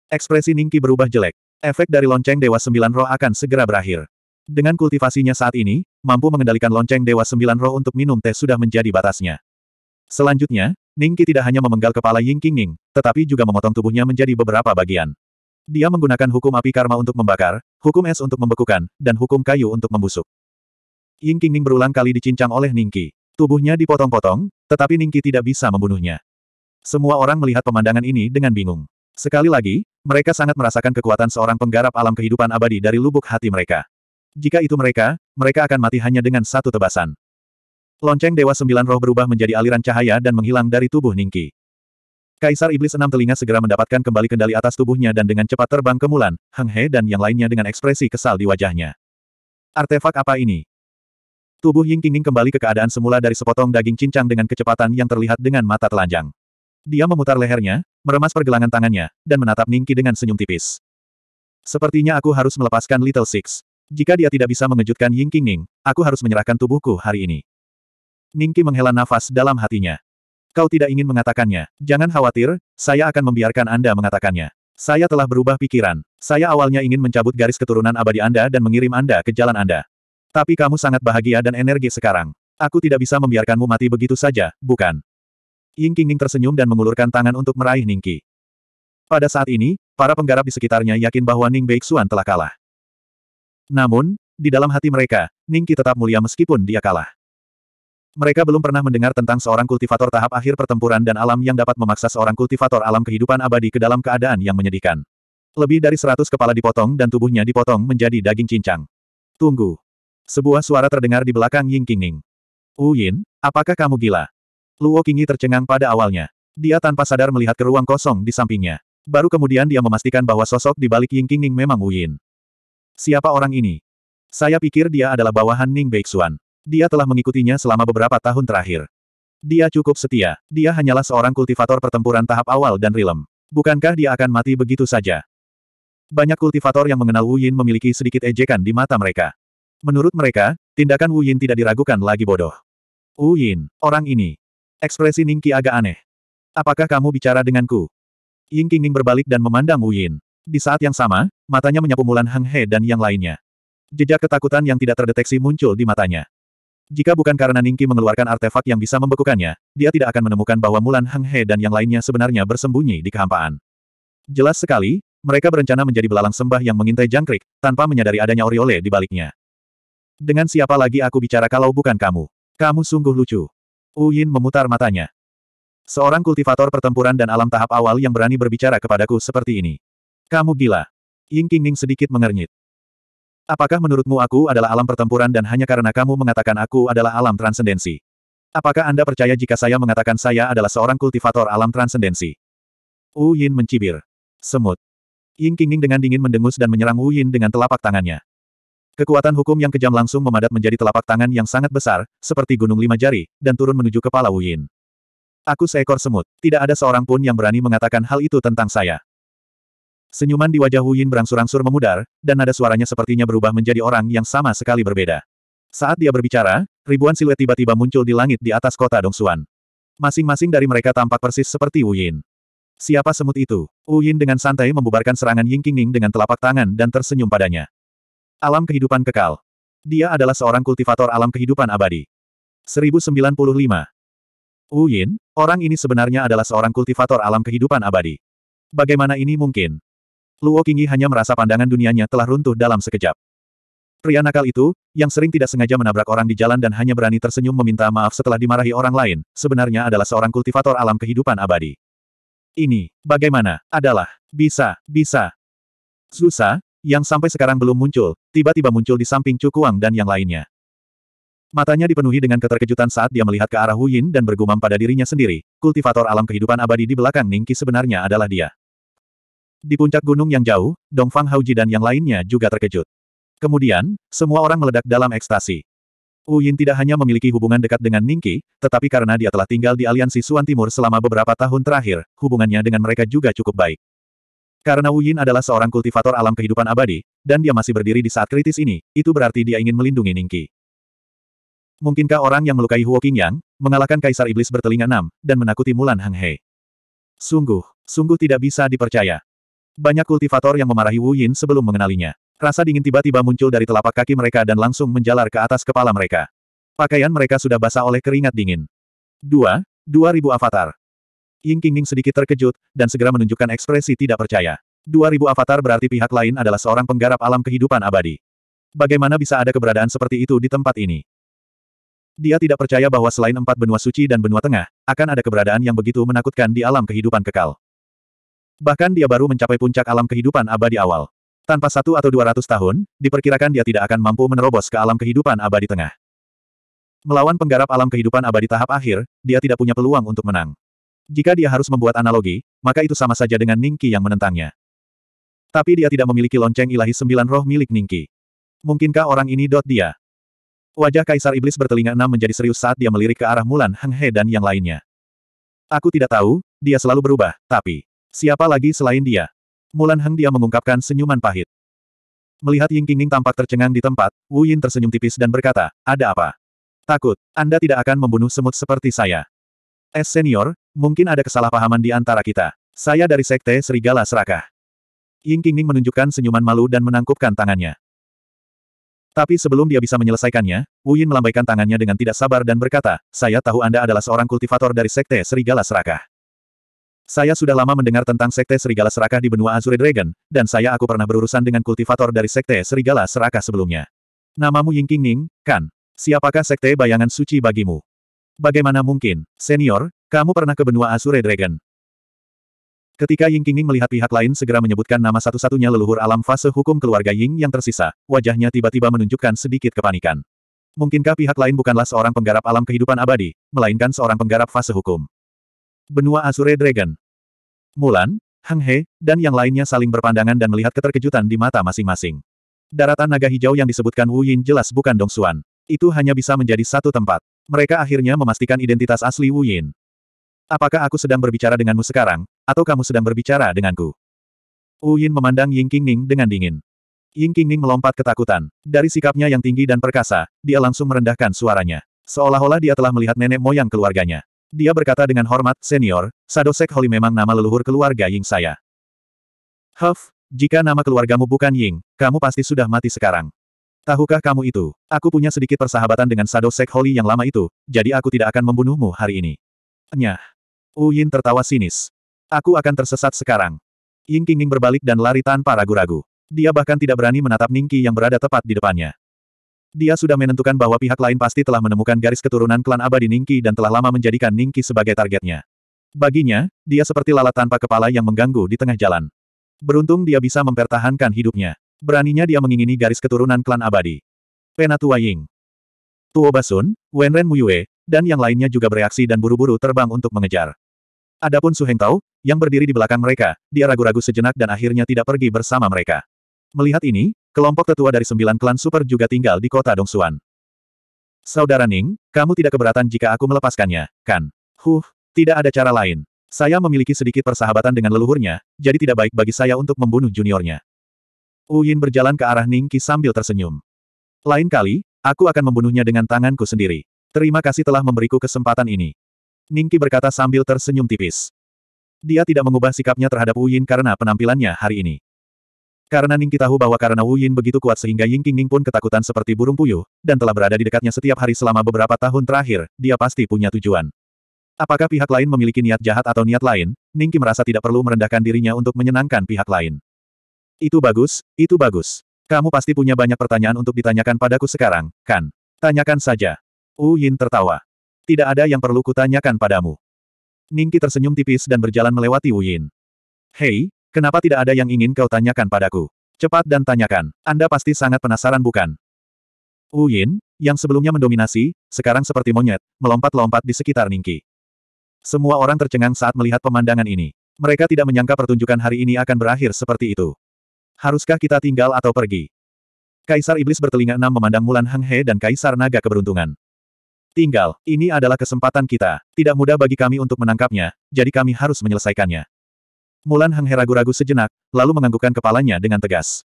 [SPEAKER 1] Ekspresi Ningki berubah jelek. Efek dari lonceng Dewa Sembilan Roh akan segera berakhir. Dengan kultivasinya saat ini, mampu mengendalikan lonceng Dewa Sembilan Roh untuk minum teh sudah menjadi batasnya. Selanjutnya, Ningki tidak hanya memenggal kepala Ying Qingning, tetapi juga memotong tubuhnya menjadi beberapa bagian. Dia menggunakan hukum api karma untuk membakar, hukum es untuk membekukan, dan hukum kayu untuk membusuk. Ying Qingning berulang kali dicincang oleh Ningki. Tubuhnya dipotong-potong, tetapi Ningki tidak bisa membunuhnya. Semua orang melihat pemandangan ini dengan bingung. Sekali lagi, mereka sangat merasakan kekuatan seorang penggarap alam kehidupan abadi dari lubuk hati mereka. Jika itu mereka, mereka akan mati hanya dengan satu tebasan. Lonceng Dewa Sembilan Roh berubah menjadi aliran cahaya dan menghilang dari tubuh Ningki. Kaisar Iblis Enam Telinga segera mendapatkan kembali kendali atas tubuhnya dan dengan cepat terbang ke Mulan, Heng He dan yang lainnya dengan ekspresi kesal di wajahnya. Artefak apa ini? Tubuh Ying Qingning kembali ke keadaan semula dari sepotong daging cincang dengan kecepatan yang terlihat dengan mata telanjang. Dia memutar lehernya, meremas pergelangan tangannya, dan menatap Ningki dengan senyum tipis. Sepertinya aku harus melepaskan Little Six. Jika dia tidak bisa mengejutkan Ying Qingning, aku harus menyerahkan tubuhku hari ini. Ningki menghela nafas dalam hatinya. Kau tidak ingin mengatakannya. Jangan khawatir, saya akan membiarkan Anda mengatakannya. Saya telah berubah pikiran. Saya awalnya ingin mencabut garis keturunan abadi Anda dan mengirim Anda ke jalan Anda. Tapi kamu sangat bahagia dan energi sekarang. Aku tidak bisa membiarkanmu mati begitu saja, bukan? Ying Qingning tersenyum dan mengulurkan tangan untuk meraih Ningki. Pada saat ini, para penggarap di sekitarnya yakin bahwa Ning Beixuan telah kalah. Namun, di dalam hati mereka, Ningki tetap mulia meskipun dia kalah. Mereka belum pernah mendengar tentang seorang kultivator tahap akhir pertempuran dan alam yang dapat memaksa seorang kultivator alam kehidupan abadi ke dalam keadaan yang menyedihkan. Lebih dari seratus kepala dipotong dan tubuhnya dipotong menjadi daging cincang. Tunggu. Sebuah suara terdengar di belakang Ying Qingning. Yin, apakah kamu gila? Luo Qingyi tercengang pada awalnya. Dia tanpa sadar melihat ke ruang kosong di sampingnya. Baru kemudian dia memastikan bahwa sosok di balik Ying Qingning memang Yin. Siapa orang ini? Saya pikir dia adalah bawahan Ning Beixuan. Dia telah mengikutinya selama beberapa tahun terakhir. Dia cukup setia. Dia hanyalah seorang kultivator pertempuran tahap awal dan rilem. Bukankah dia akan mati begitu saja? Banyak kultivator yang mengenal Wu Yin memiliki sedikit ejekan di mata mereka. Menurut mereka, tindakan Wu Yin tidak diragukan lagi bodoh. Wu Yin, orang ini. Ekspresi Ningki agak aneh. Apakah kamu bicara denganku? Ying Qingning berbalik dan memandang Wu Yin. Di saat yang sama, matanya menyapu Mulan Heng He dan yang lainnya. Jejak ketakutan yang tidak terdeteksi muncul di matanya. Jika bukan karena Ningki mengeluarkan artefak yang bisa membekukannya, dia tidak akan menemukan bahwa Mulan Hang He dan yang lainnya sebenarnya bersembunyi di kehampaan. Jelas sekali, mereka berencana menjadi belalang sembah yang mengintai jangkrik, tanpa menyadari adanya Oriole di baliknya. Dengan siapa lagi aku bicara kalau bukan kamu? Kamu sungguh lucu. Wu Yin memutar matanya. Seorang kultivator pertempuran dan alam tahap awal yang berani berbicara kepadaku seperti ini. Kamu gila. Ying Qingning sedikit mengernyit. Apakah menurutmu aku adalah alam pertempuran dan hanya karena kamu mengatakan aku adalah alam transendensi? Apakah Anda percaya jika saya mengatakan saya adalah seorang kultivator alam transendensi? Wu Yin mencibir. Semut. Ying Qingning dengan dingin mendengus dan menyerang Wu Yin dengan telapak tangannya. Kekuatan hukum yang kejam langsung memadat menjadi telapak tangan yang sangat besar, seperti gunung lima jari, dan turun menuju kepala Wu Yin. Aku seekor semut. Tidak ada seorang pun yang berani mengatakan hal itu tentang saya. Senyuman di wajah Wu Yin berangsur-angsur memudar, dan nada suaranya sepertinya berubah menjadi orang yang sama sekali berbeda. Saat dia berbicara, ribuan siluet tiba-tiba muncul di langit di atas kota Dongsuan. Masing-masing dari mereka tampak persis seperti Wu Yin. Siapa semut itu? Wu Yin dengan santai membubarkan serangan Ying Qingning dengan telapak tangan dan tersenyum padanya. Alam kehidupan kekal. Dia adalah seorang kultivator alam kehidupan abadi. 1095. Wu Yin, orang ini sebenarnya adalah seorang kultivator alam kehidupan abadi. Bagaimana ini mungkin? Luo Qingyi hanya merasa pandangan dunianya telah runtuh dalam sekejap. Pria nakal itu, yang sering tidak sengaja menabrak orang di jalan dan hanya berani tersenyum meminta maaf setelah dimarahi orang lain, sebenarnya adalah seorang kultivator alam kehidupan abadi. Ini, bagaimana, adalah, bisa, bisa. Susah, yang sampai sekarang belum muncul, tiba-tiba muncul di samping Cukuang dan yang lainnya. Matanya dipenuhi dengan keterkejutan saat dia melihat ke arah Wu Yin dan bergumam pada dirinya sendiri, kultivator alam kehidupan abadi di belakang Ningki sebenarnya adalah dia. Di puncak gunung yang jauh, Dongfang Haoji dan yang lainnya juga terkejut. Kemudian, semua orang meledak dalam ekstasi. Wu Yin tidak hanya memiliki hubungan dekat dengan Ningqi, tetapi karena dia telah tinggal di aliansi Suan Timur selama beberapa tahun terakhir, hubungannya dengan mereka juga cukup baik. Karena Wu Yin adalah seorang kultivator alam kehidupan abadi, dan dia masih berdiri di saat kritis ini, itu berarti dia ingin melindungi Ningqi. Mungkinkah orang yang melukai Huo Qingyang, mengalahkan Kaisar Iblis bertelinga enam, dan menakuti Mulan Hang He? Sungguh, sungguh tidak bisa dipercaya. Banyak kultivator yang memarahi Wu Yin sebelum mengenalinya. Rasa dingin tiba-tiba muncul dari telapak kaki mereka dan langsung menjalar ke atas kepala mereka. Pakaian mereka sudah basah oleh keringat dingin. Dua, dua ribu avatar. Ying Qingning sedikit terkejut, dan segera menunjukkan ekspresi tidak percaya. Dua ribu avatar berarti pihak lain adalah seorang penggarap alam kehidupan abadi. Bagaimana bisa ada keberadaan seperti itu di tempat ini? Dia tidak percaya bahwa selain empat benua suci dan benua tengah, akan ada keberadaan yang begitu menakutkan di alam kehidupan kekal. Bahkan dia baru mencapai puncak alam kehidupan abadi awal. Tanpa satu atau dua ratus tahun, diperkirakan dia tidak akan mampu menerobos ke alam kehidupan abadi tengah. Melawan penggarap alam kehidupan abadi tahap akhir, dia tidak punya peluang untuk menang. Jika dia harus membuat analogi, maka itu sama saja dengan Ningki yang menentangnya. Tapi dia tidak memiliki lonceng ilahi sembilan roh milik Ningki. Mungkinkah orang ini dot dia? Wajah Kaisar Iblis bertelinga enam menjadi serius saat dia melirik ke arah Mulan Hang He dan yang lainnya. Aku tidak tahu, dia selalu berubah, tapi... Siapa lagi selain dia? Mulan Heng dia mengungkapkan senyuman pahit. Melihat Ying Qingning tampak tercengang di tempat, Wu Yin tersenyum tipis dan berkata, ada apa? Takut, Anda tidak akan membunuh semut seperti saya. Es senior, mungkin ada kesalahpahaman di antara kita. Saya dari Sekte Serigala Serakah. Ying Qingning menunjukkan senyuman malu dan menangkupkan tangannya. Tapi sebelum dia bisa menyelesaikannya, Wu Yin melambaikan tangannya dengan tidak sabar dan berkata, saya tahu Anda adalah seorang kultivator dari Sekte Serigala Serakah. Saya sudah lama mendengar tentang Sekte Serigala Serakah di benua Azure Dragon, dan saya aku pernah berurusan dengan kultivator dari Sekte Serigala Serakah sebelumnya. Namamu Ying Qingning, kan? Siapakah Sekte Bayangan Suci bagimu? Bagaimana mungkin, senior, kamu pernah ke benua Azure Dragon? Ketika Ying Qingning melihat pihak lain segera menyebutkan nama satu-satunya leluhur alam fase hukum keluarga Ying yang tersisa, wajahnya tiba-tiba menunjukkan sedikit kepanikan. Mungkinkah pihak lain bukanlah seorang penggarap alam kehidupan abadi, melainkan seorang penggarap fase hukum? Benua Azure Dragon. Mulan, Hang He, dan yang lainnya saling berpandangan dan melihat keterkejutan di mata masing-masing. Daratan naga hijau yang disebutkan Wu Yin jelas bukan Dongsuan. Itu hanya bisa menjadi satu tempat. Mereka akhirnya memastikan identitas asli Wu Yin. Apakah aku sedang berbicara denganmu sekarang, atau kamu sedang berbicara denganku? Wu Yin memandang Ying Qingning dengan dingin. Ying Qingning melompat ketakutan. Dari sikapnya yang tinggi dan perkasa, dia langsung merendahkan suaranya. Seolah-olah dia telah melihat nenek moyang keluarganya. Dia berkata dengan hormat, senior, Sadosek Holy memang nama leluhur keluarga Ying saya. Huff, jika nama keluargamu bukan Ying, kamu pasti sudah mati sekarang. Tahukah kamu itu? Aku punya sedikit persahabatan dengan Shadow Sek Holy yang lama itu, jadi aku tidak akan membunuhmu hari ini. Nyah. Yin tertawa sinis. Aku akan tersesat sekarang. Ying Qingning berbalik dan lari tanpa ragu-ragu. Dia bahkan tidak berani menatap Ningki yang berada tepat di depannya. Dia sudah menentukan bahwa pihak lain pasti telah menemukan garis keturunan klan abadi Ningki dan telah lama menjadikan Ningki sebagai targetnya. Baginya, dia seperti lalat tanpa kepala yang mengganggu di tengah jalan. Beruntung dia bisa mempertahankan hidupnya. Beraninya dia mengingini garis keturunan klan abadi. Penatua Ying. Tuo Basun, Wenren Muyue, dan yang lainnya juga bereaksi dan buru-buru terbang untuk mengejar. Adapun Su Hengtao, yang berdiri di belakang mereka, dia ragu-ragu sejenak dan akhirnya tidak pergi bersama mereka. Melihat ini, kelompok tetua dari sembilan klan super juga tinggal di kota Dongsuan. Saudara Ning, kamu tidak keberatan jika aku melepaskannya, kan? Huh, tidak ada cara lain. Saya memiliki sedikit persahabatan dengan leluhurnya, jadi tidak baik bagi saya untuk membunuh juniornya. Wu Yin berjalan ke arah Ning Qi sambil tersenyum. Lain kali, aku akan membunuhnya dengan tanganku sendiri. Terima kasih telah memberiku kesempatan ini. Ning Qi berkata sambil tersenyum tipis. Dia tidak mengubah sikapnya terhadap Wu Yin karena penampilannya hari ini. Karena Ning tahu bahwa karena Wu Yin begitu kuat sehingga Ying Qingning pun ketakutan seperti burung puyuh, dan telah berada di dekatnya setiap hari selama beberapa tahun terakhir, dia pasti punya tujuan. Apakah pihak lain memiliki niat jahat atau niat lain, Ning Qi merasa tidak perlu merendahkan dirinya untuk menyenangkan pihak lain. Itu bagus, itu bagus. Kamu pasti punya banyak pertanyaan untuk ditanyakan padaku sekarang, kan? Tanyakan saja. Wu Yin tertawa. Tidak ada yang perlu kutanyakan padamu. Ningki tersenyum tipis dan berjalan melewati Wu Yin. Hei, kenapa tidak ada yang ingin kau tanyakan padaku? Cepat dan tanyakan. Anda pasti sangat penasaran bukan? Wu Yin, yang sebelumnya mendominasi, sekarang seperti monyet, melompat-lompat di sekitar Ningki. Semua orang tercengang saat melihat pemandangan ini. Mereka tidak menyangka pertunjukan hari ini akan berakhir seperti itu. Haruskah kita tinggal atau pergi? Kaisar Iblis bertelinga enam memandang Mulan Hang He dan Kaisar Naga Keberuntungan. Tinggal, ini adalah kesempatan kita. Tidak mudah bagi kami untuk menangkapnya, jadi kami harus menyelesaikannya. Mulan Hang He ragu-ragu sejenak, lalu menganggukkan kepalanya dengan tegas.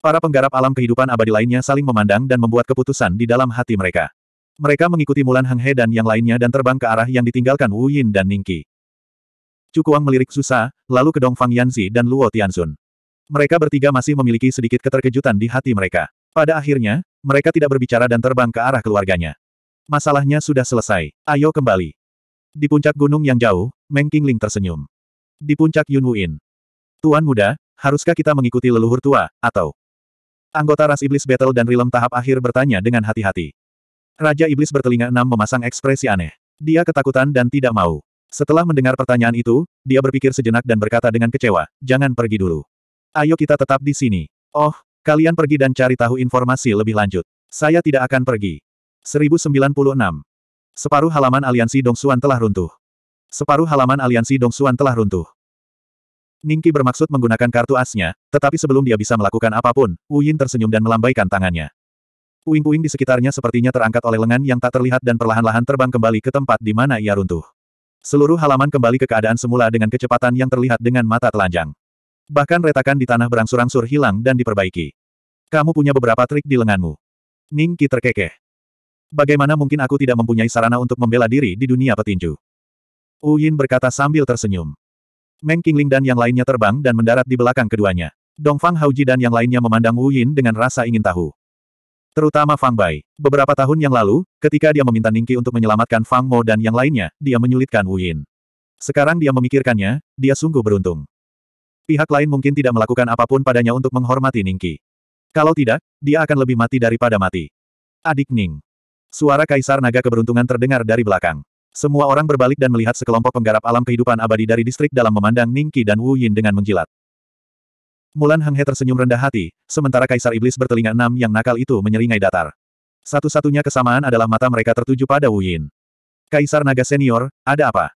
[SPEAKER 1] Para penggarap alam kehidupan abadi lainnya saling memandang dan membuat keputusan di dalam hati mereka. Mereka mengikuti Mulan Hang He dan yang lainnya dan terbang ke arah yang ditinggalkan Wu Yin dan Ningqi. Cukuang melirik Susa, lalu ke Dong Fang Yanzi dan Luo Tianzun. Mereka bertiga masih memiliki sedikit keterkejutan di hati mereka. Pada akhirnya, mereka tidak berbicara dan terbang ke arah keluarganya. Masalahnya sudah selesai. Ayo kembali. Di puncak gunung yang jauh, Meng Qingling tersenyum. Di puncak Yun Wuin. Tuan muda, haruskah kita mengikuti leluhur tua, atau? Anggota ras iblis battle dan rilem tahap akhir bertanya dengan hati-hati. Raja iblis bertelinga enam memasang ekspresi aneh. Dia ketakutan dan tidak mau. Setelah mendengar pertanyaan itu, dia berpikir sejenak dan berkata dengan kecewa, jangan pergi dulu. Ayo kita tetap di sini. Oh, kalian pergi dan cari tahu informasi lebih lanjut. Saya tidak akan pergi. 1096. Separuh halaman aliansi Dongsuan telah runtuh. Separuh halaman aliansi Dongsuan telah runtuh. Ningki bermaksud menggunakan kartu asnya, tetapi sebelum dia bisa melakukan apa pun, Wu Yin tersenyum dan melambaikan tangannya. Puing-puing di sekitarnya sepertinya terangkat oleh lengan yang tak terlihat dan perlahan-lahan terbang kembali ke tempat di mana ia runtuh. Seluruh halaman kembali ke keadaan semula dengan kecepatan yang terlihat dengan mata telanjang. Bahkan retakan di tanah berangsur-angsur hilang dan diperbaiki. Kamu punya beberapa trik di lenganmu. Ning Qi terkekeh. Bagaimana mungkin aku tidak mempunyai sarana untuk membela diri di dunia petinju? Wu Yin berkata sambil tersenyum. Meng Qingling dan yang lainnya terbang dan mendarat di belakang keduanya. Dong Fang Haoji dan yang lainnya memandang Wu Yin dengan rasa ingin tahu. Terutama Fang Bai. Beberapa tahun yang lalu, ketika dia meminta Ningki untuk menyelamatkan Fang Mo dan yang lainnya, dia menyulitkan Wu Yin. Sekarang dia memikirkannya, dia sungguh beruntung. Pihak lain mungkin tidak melakukan apa pun padanya untuk menghormati Ningki. Kalau tidak, dia akan lebih mati daripada mati. Adik Ning. Suara Kaisar Naga Keberuntungan terdengar dari belakang. Semua orang berbalik dan melihat sekelompok penggarap alam kehidupan abadi dari distrik dalam memandang Ningki dan Wu Yin dengan menjilat. Mulan Hang He tersenyum rendah hati, sementara Kaisar Iblis bertelinga enam yang nakal itu menyeringai datar. Satu-satunya kesamaan adalah mata mereka tertuju pada Wu Yin. Kaisar Naga Senior, ada apa?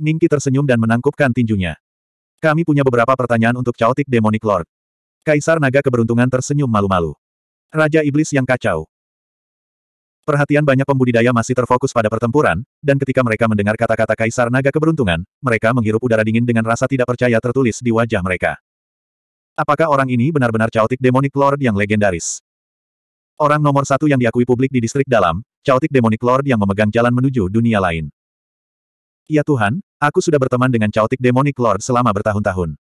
[SPEAKER 1] Ningki tersenyum dan menangkupkan tinjunya. Kami punya beberapa pertanyaan untuk Chaotic Demonic Lord. Kaisar Naga Keberuntungan tersenyum malu-malu. Raja Iblis yang kacau. Perhatian banyak pembudidaya masih terfokus pada pertempuran, dan ketika mereka mendengar kata-kata Kaisar Naga Keberuntungan, mereka menghirup udara dingin dengan rasa tidak percaya tertulis di wajah mereka. Apakah orang ini benar-benar Chaotic Demonic Lord yang legendaris? Orang nomor satu yang diakui publik di distrik dalam, Chaotic Demonic Lord yang memegang jalan menuju dunia lain. Ya Tuhan, aku sudah berteman dengan Chaotic Demonic Lord selama bertahun-tahun.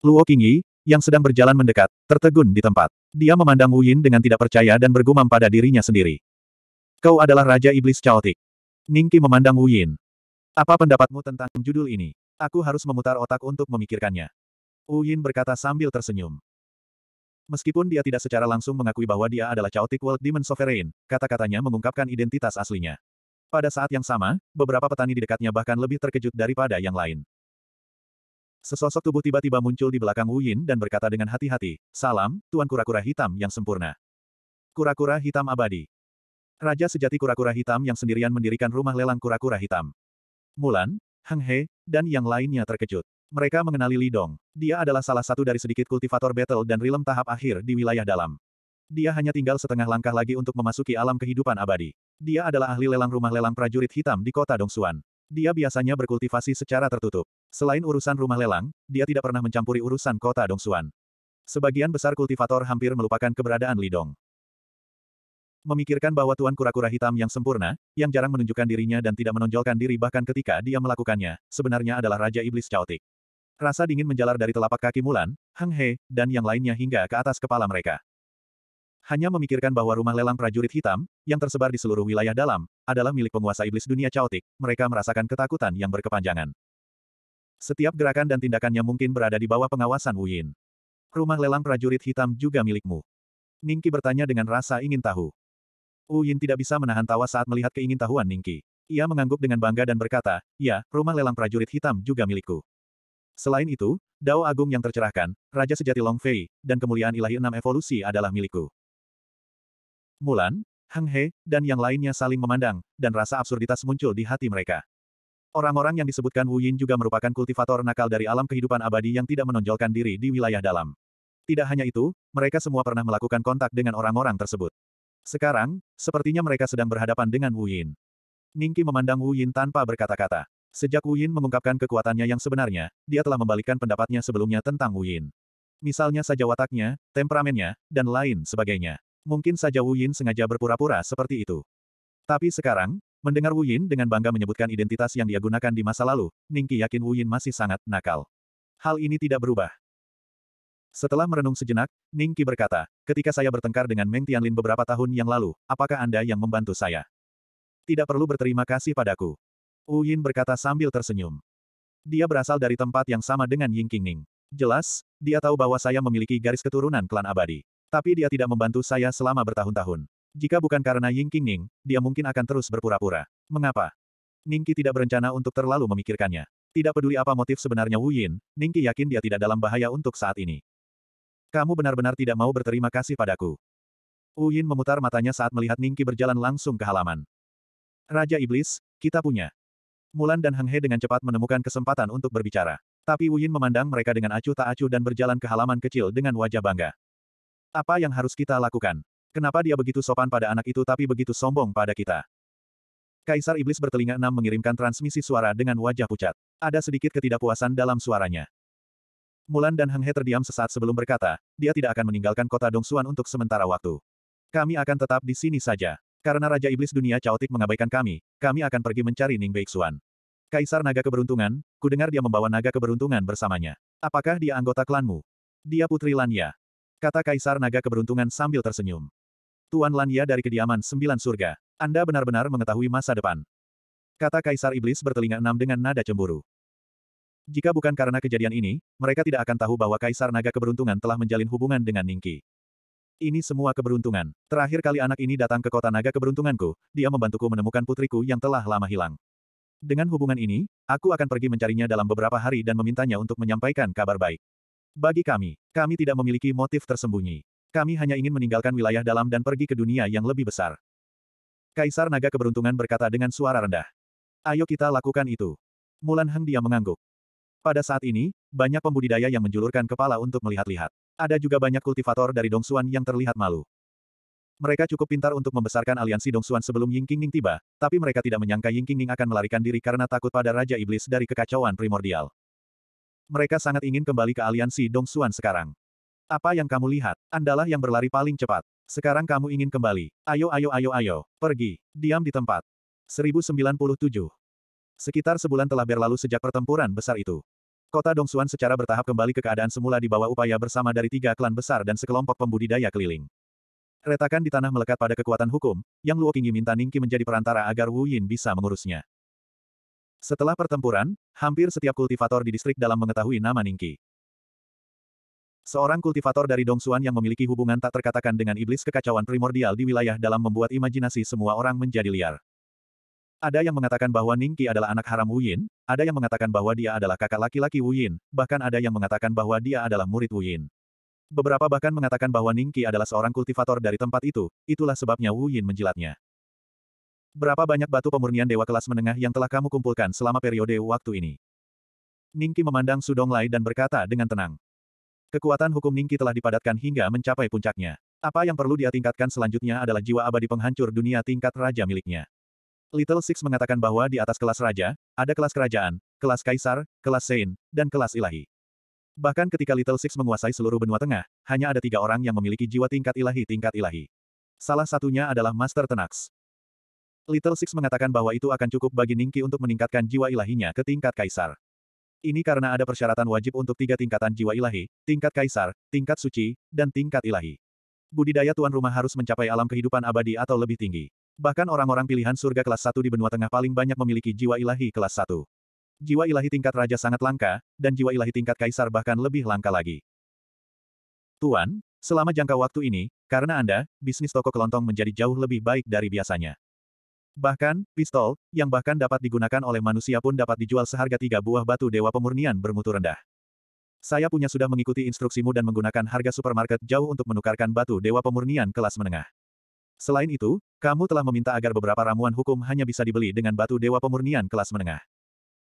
[SPEAKER 1] Luo Qingyi, yang sedang berjalan mendekat, tertegun di tempat. Dia memandang Wu Yin dengan tidak percaya dan bergumam pada dirinya sendiri. Kau adalah Raja Iblis Chaotic. Ningki memandang Wu Yin. Apa pendapatmu tentang judul ini? Aku harus memutar otak untuk memikirkannya. Wu Yin berkata sambil tersenyum. Meskipun dia tidak secara langsung mengakui bahwa dia adalah Chaotic World Demon Sovereign, kata-katanya mengungkapkan identitas aslinya. Pada saat yang sama, beberapa petani di dekatnya bahkan lebih terkejut daripada yang lain. Sesosok tubuh tiba-tiba muncul di belakang Wu Yin dan berkata dengan hati-hati, Salam, Tuan Kura-Kura Hitam yang sempurna. Kura-Kura Hitam Abadi. Raja sejati Kura-Kura Hitam yang sendirian mendirikan rumah lelang Kura-Kura Hitam. Mulan, Heng He, dan yang lainnya terkejut. Mereka mengenali Li Dong. Dia adalah salah satu dari sedikit kultivator battle dan rilem tahap akhir di wilayah dalam. Dia hanya tinggal setengah langkah lagi untuk memasuki alam kehidupan abadi. Dia adalah ahli lelang rumah lelang prajurit hitam di kota Dongsuan. Dia biasanya berkultivasi secara tertutup. Selain urusan rumah lelang, dia tidak pernah mencampuri urusan kota Dongsuan. Sebagian besar kultivator hampir melupakan keberadaan Lidong. Memikirkan bahwa Tuan Kura-Kura Hitam yang sempurna, yang jarang menunjukkan dirinya dan tidak menonjolkan diri bahkan ketika dia melakukannya, sebenarnya adalah Raja Iblis Chaotic. Rasa dingin menjalar dari telapak kaki Mulan, Hang He, dan yang lainnya hingga ke atas kepala mereka. Hanya memikirkan bahwa rumah lelang prajurit hitam, yang tersebar di seluruh wilayah dalam, adalah milik penguasa iblis dunia Chaotic, mereka merasakan ketakutan yang berkepanjangan. Setiap gerakan dan tindakannya mungkin berada di bawah pengawasan Wu Yin. Rumah lelang prajurit hitam juga milikmu. Ningki bertanya dengan rasa ingin tahu. Wu Yin tidak bisa menahan tawa saat melihat keingintahuan Ningki. Ia mengangguk dengan bangga dan berkata, ya, rumah lelang prajurit hitam juga milikku. Selain itu, Dao Agung yang tercerahkan, Raja Sejati Long Fei, dan kemuliaan ilahi enam evolusi adalah milikku. Mulan, Hang He, dan yang lainnya saling memandang, dan rasa absurditas muncul di hati mereka. Orang-orang yang disebutkan Wu Yin juga merupakan kultivator nakal dari alam kehidupan abadi yang tidak menonjolkan diri di wilayah dalam. Tidak hanya itu, mereka semua pernah melakukan kontak dengan orang-orang tersebut. Sekarang, sepertinya mereka sedang berhadapan dengan Wu Yin. Ningki memandang Wu Yin tanpa berkata-kata. Sejak Wu Yin mengungkapkan kekuatannya yang sebenarnya, dia telah membalikkan pendapatnya sebelumnya tentang Wu Yin. Misalnya saja wataknya, temperamennya, dan lain sebagainya. Mungkin saja Wu Yin sengaja berpura-pura seperti itu. Tapi sekarang, Mendengar Wu Yin dengan bangga menyebutkan identitas yang dia gunakan di masa lalu, Ningki yakin Wu Yin masih sangat nakal. Hal ini tidak berubah. Setelah merenung sejenak, Ningki berkata, ketika saya bertengkar dengan Meng Tianlin beberapa tahun yang lalu, apakah Anda yang membantu saya? Tidak perlu berterima kasih padaku. Wu Yin berkata sambil tersenyum. Dia berasal dari tempat yang sama dengan Ying Qingning. Jelas, dia tahu bahwa saya memiliki garis keturunan klan abadi. Tapi dia tidak membantu saya selama bertahun-tahun. Jika bukan karena Ying Qingning, dia mungkin akan terus berpura-pura. Mengapa? Ningki tidak berencana untuk terlalu memikirkannya. Tidak peduli apa motif sebenarnya Wu Yin, Ningki yakin dia tidak dalam bahaya untuk saat ini. Kamu benar-benar tidak mau berterima kasih padaku. Wu Yin memutar matanya saat melihat Ningki berjalan langsung ke halaman. Raja Iblis, kita punya. Mulan dan Heng He dengan cepat menemukan kesempatan untuk berbicara. Tapi Wu Yin memandang mereka dengan acuh tak acuh dan berjalan ke halaman kecil dengan wajah bangga. Apa yang harus kita lakukan? Kenapa dia begitu sopan pada anak itu tapi begitu sombong pada kita? Kaisar Iblis bertelinga enam mengirimkan transmisi suara dengan wajah pucat. Ada sedikit ketidakpuasan dalam suaranya. Mulan dan Heng He terdiam sesaat sebelum berkata, dia tidak akan meninggalkan kota Dongsuan untuk sementara waktu. Kami akan tetap di sini saja. Karena Raja Iblis Dunia Chaotic mengabaikan kami, kami akan pergi mencari Ning Beixuan. Kaisar Naga Keberuntungan, kudengar dia membawa naga keberuntungan bersamanya. Apakah dia anggota klanmu? Dia Putri Lanya. Kata Kaisar Naga Keberuntungan sambil tersenyum. Tuan Lanya dari kediaman sembilan surga. Anda benar-benar mengetahui masa depan. Kata Kaisar Iblis bertelinga enam dengan nada cemburu. Jika bukan karena kejadian ini, mereka tidak akan tahu bahwa Kaisar Naga Keberuntungan telah menjalin hubungan dengan Ningki. Ini semua keberuntungan. Terakhir kali anak ini datang ke kota naga keberuntunganku, dia membantuku menemukan putriku yang telah lama hilang. Dengan hubungan ini, aku akan pergi mencarinya dalam beberapa hari dan memintanya untuk menyampaikan kabar baik. Bagi kami, kami tidak memiliki motif tersembunyi. Kami hanya ingin meninggalkan wilayah dalam dan pergi ke dunia yang lebih besar. Kaisar Naga Keberuntungan berkata dengan suara rendah. Ayo kita lakukan itu. Mulan Heng dia mengangguk. Pada saat ini, banyak pembudidaya yang menjulurkan kepala untuk melihat-lihat. Ada juga banyak kultivator dari Dongsuan yang terlihat malu. Mereka cukup pintar untuk membesarkan aliansi Dongsuan sebelum Ying Qingning tiba, tapi mereka tidak menyangka Ying Qingning akan melarikan diri karena takut pada Raja Iblis dari kekacauan primordial. Mereka sangat ingin kembali ke aliansi Dongsuan sekarang. Apa yang kamu lihat? Andalah yang berlari paling cepat. Sekarang kamu ingin kembali. Ayo ayo ayo ayo. Pergi. Diam di tempat. 1097. Sekitar sebulan telah berlalu sejak pertempuran besar itu. Kota Dongsuan secara bertahap kembali ke keadaan semula di bawah upaya bersama dari tiga klan besar dan sekelompok pembudidaya keliling. Retakan di tanah melekat pada kekuatan hukum, yang Luo Qingyi minta Ningki menjadi perantara agar Wu Yin bisa mengurusnya. Setelah pertempuran, hampir setiap kultivator di distrik dalam mengetahui nama Ningki. Seorang kultivator dari Dongsuan yang memiliki hubungan tak terkatakan dengan iblis kekacauan primordial di wilayah dalam membuat imajinasi semua orang menjadi liar. Ada yang mengatakan bahwa Ningki adalah anak haram Wu Yin, ada yang mengatakan bahwa dia adalah kakak laki-laki Wu Yin, bahkan ada yang mengatakan bahwa dia adalah murid Wu Yin. Beberapa bahkan mengatakan bahwa Ningki adalah seorang kultivator dari tempat itu, itulah sebabnya Wu Yin menjilatnya. Berapa banyak batu pemurnian dewa kelas menengah yang telah kamu kumpulkan selama periode waktu ini? Ningki memandang Sudong Lai dan berkata dengan tenang. Kekuatan hukum Ningki telah dipadatkan hingga mencapai puncaknya. Apa yang perlu dia tingkatkan selanjutnya adalah jiwa abadi penghancur dunia tingkat raja miliknya. Little Six mengatakan bahwa di atas kelas raja, ada kelas kerajaan, kelas kaisar, kelas saint, dan kelas ilahi. Bahkan ketika Little Six menguasai seluruh benua tengah, hanya ada tiga orang yang memiliki jiwa tingkat ilahi tingkat ilahi. Salah satunya adalah Master Tenax. Little Six mengatakan bahwa itu akan cukup bagi Ningki untuk meningkatkan jiwa ilahinya ke tingkat kaisar. Ini karena ada persyaratan wajib untuk tiga tingkatan jiwa ilahi, tingkat kaisar, tingkat suci, dan tingkat ilahi. Budidaya tuan rumah harus mencapai alam kehidupan abadi atau lebih tinggi. Bahkan orang-orang pilihan surga kelas 1 di benua tengah paling banyak memiliki jiwa ilahi kelas 1. Jiwa ilahi tingkat raja sangat langka, dan jiwa ilahi tingkat kaisar bahkan lebih langka lagi. Tuan, selama jangka waktu ini, karena Anda, bisnis toko kelontong menjadi jauh lebih baik dari biasanya. Bahkan, pistol, yang bahkan dapat digunakan oleh manusia pun dapat dijual seharga tiga buah batu dewa pemurnian bermutu rendah. Saya punya sudah mengikuti instruksimu dan menggunakan harga supermarket jauh untuk menukarkan batu dewa pemurnian kelas menengah. Selain itu, kamu telah meminta agar beberapa ramuan hukum hanya bisa dibeli dengan batu dewa pemurnian kelas menengah.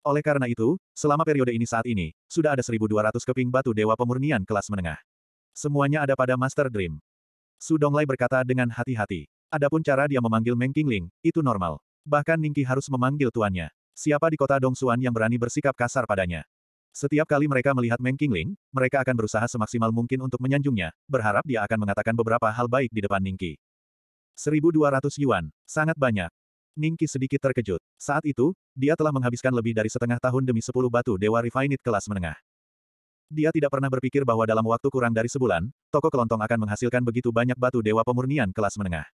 [SPEAKER 1] Oleh karena itu, selama periode ini saat ini, sudah ada 1200 keping batu dewa pemurnian kelas menengah. Semuanya ada pada Master Dream. Su Donglai berkata dengan hati-hati. Adapun cara dia memanggil Meng Qingling, itu normal. Bahkan Ningki harus memanggil tuannya. Siapa di kota Dongsuan yang berani bersikap kasar padanya? Setiap kali mereka melihat Meng Qingling, mereka akan berusaha semaksimal mungkin untuk menyanjungnya, berharap dia akan mengatakan beberapa hal baik di depan Ningki. 1200 yuan, sangat banyak. Ningki sedikit terkejut. Saat itu, dia telah menghabiskan lebih dari setengah tahun demi 10 batu Dewa Refinite kelas menengah. Dia tidak pernah berpikir bahwa dalam waktu kurang dari sebulan, toko kelontong akan menghasilkan begitu banyak batu Dewa Pemurnian kelas menengah.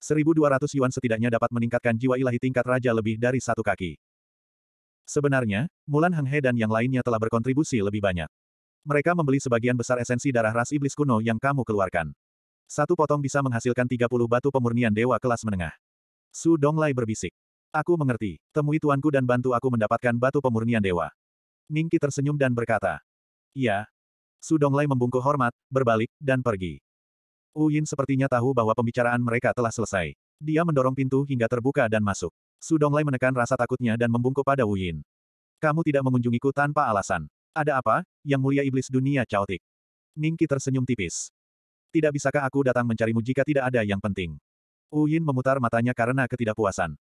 [SPEAKER 1] 1200 yuan setidaknya dapat meningkatkan jiwa ilahi tingkat raja lebih dari satu kaki. Sebenarnya, Mulan Hang He dan yang lainnya telah berkontribusi lebih banyak. Mereka membeli sebagian besar esensi darah ras iblis kuno yang kamu keluarkan. Satu potong bisa menghasilkan 30 batu pemurnian dewa kelas menengah. Su Donglai berbisik. Aku mengerti. Temui tuanku dan bantu aku mendapatkan batu pemurnian dewa. Ningki tersenyum dan berkata. Iya. Su Donglai membungkuk hormat, berbalik, dan pergi. Wu Yin sepertinya tahu bahwa pembicaraan mereka telah selesai. Dia mendorong pintu hingga terbuka dan masuk. Su Donglai menekan rasa takutnya dan membungkuk pada Wu Yin. Kamu tidak mengunjungiku tanpa alasan. Ada apa, yang mulia iblis dunia caotik? Ningki tersenyum tipis. Tidak bisakah aku datang mencarimu jika tidak ada yang penting? Wu Yin memutar matanya karena ketidakpuasan.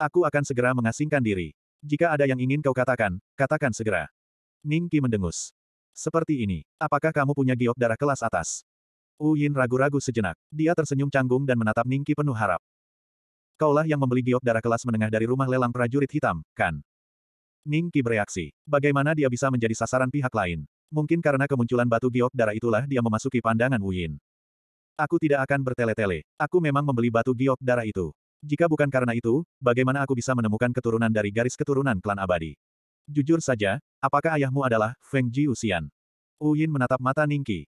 [SPEAKER 1] Aku akan segera mengasingkan diri. Jika ada yang ingin kau katakan, katakan segera. Ningki mendengus. Seperti ini, apakah kamu punya giok darah kelas atas? Wu Yin ragu-ragu sejenak. Dia tersenyum canggung dan menatap Ningki penuh harap. Kaulah yang membeli giok darah kelas menengah dari rumah lelang prajurit hitam, kan? Ningki bereaksi. Bagaimana dia bisa menjadi sasaran pihak lain? Mungkin karena kemunculan batu giok darah itulah dia memasuki pandangan Wu Yin. Aku tidak akan bertele-tele. Aku memang membeli batu giok darah itu. Jika bukan karena itu, bagaimana aku bisa menemukan keturunan dari garis keturunan klan abadi? Jujur saja, apakah ayahmu adalah Feng Jiuxian? Wu Yin menatap mata Ningki.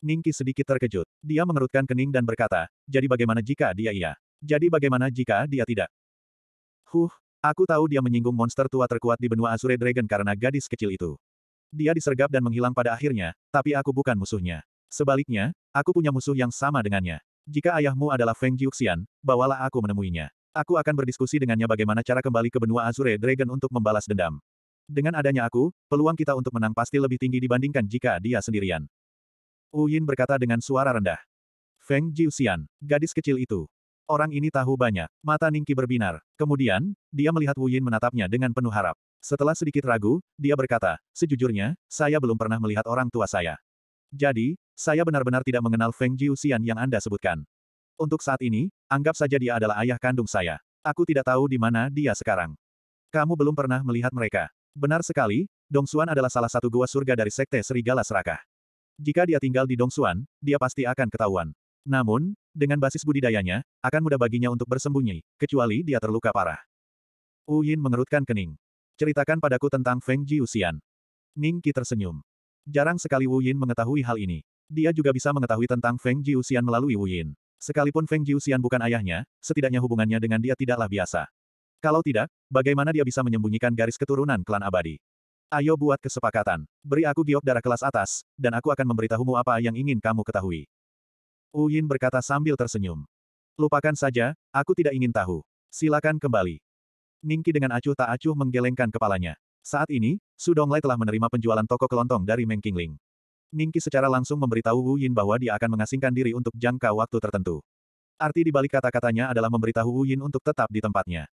[SPEAKER 1] Ningki sedikit terkejut. Dia mengerutkan kening dan berkata, jadi bagaimana jika dia iya? Jadi bagaimana jika dia tidak? Huh, aku tahu dia menyinggung monster tua terkuat di benua Azure Dragon karena gadis kecil itu. Dia disergap dan menghilang pada akhirnya, tapi aku bukan musuhnya. Sebaliknya, aku punya musuh yang sama dengannya. Jika ayahmu adalah Feng Jiuxian, bawalah aku menemuinya. Aku akan berdiskusi dengannya bagaimana cara kembali ke benua Azure Dragon untuk membalas dendam. Dengan adanya aku, peluang kita untuk menang pasti lebih tinggi dibandingkan jika dia sendirian. Wu Yin berkata dengan suara rendah. Feng Jiuxian, gadis kecil itu. Orang ini tahu banyak. Mata Ningki berbinar. Kemudian, dia melihat Wu Yin menatapnya dengan penuh harap. Setelah sedikit ragu, dia berkata, sejujurnya, saya belum pernah melihat orang tua saya. Jadi, saya benar-benar tidak mengenal Feng Jiuxian yang Anda sebutkan. Untuk saat ini, anggap saja dia adalah ayah kandung saya. Aku tidak tahu di mana dia sekarang. Kamu belum pernah melihat mereka. Benar sekali, Dongsuan adalah salah satu gua surga dari Sekte Serigala Serakah. Jika dia tinggal di Dongsuan, dia pasti akan ketahuan. Namun, dengan basis budidayanya, akan mudah baginya untuk bersembunyi, kecuali dia terluka parah. Wu Yin mengerutkan kening. Ceritakan padaku tentang Feng Jiuxian. Ning Qi tersenyum. Jarang sekali Wu Yin mengetahui hal ini. Dia juga bisa mengetahui tentang Feng Jiuxian melalui Wu Yin. Sekalipun Feng Jiuxian bukan ayahnya, setidaknya hubungannya dengan dia tidaklah biasa. Kalau tidak, bagaimana dia bisa menyembunyikan garis keturunan klan abadi? Ayo buat kesepakatan. Beri aku giok darah kelas atas, dan aku akan memberitahumu apa yang ingin kamu ketahui. Wu Yin berkata sambil tersenyum. Lupakan saja, aku tidak ingin tahu. Silakan kembali. Ningki dengan acuh tak acuh menggelengkan kepalanya. Saat ini, Su Donglai telah menerima penjualan toko kelontong dari Meng Qingling. Ningki secara langsung memberitahu Wu Yin bahwa dia akan mengasingkan diri untuk jangka waktu tertentu. Arti di balik kata-katanya adalah memberitahu Wu Yin untuk tetap di tempatnya.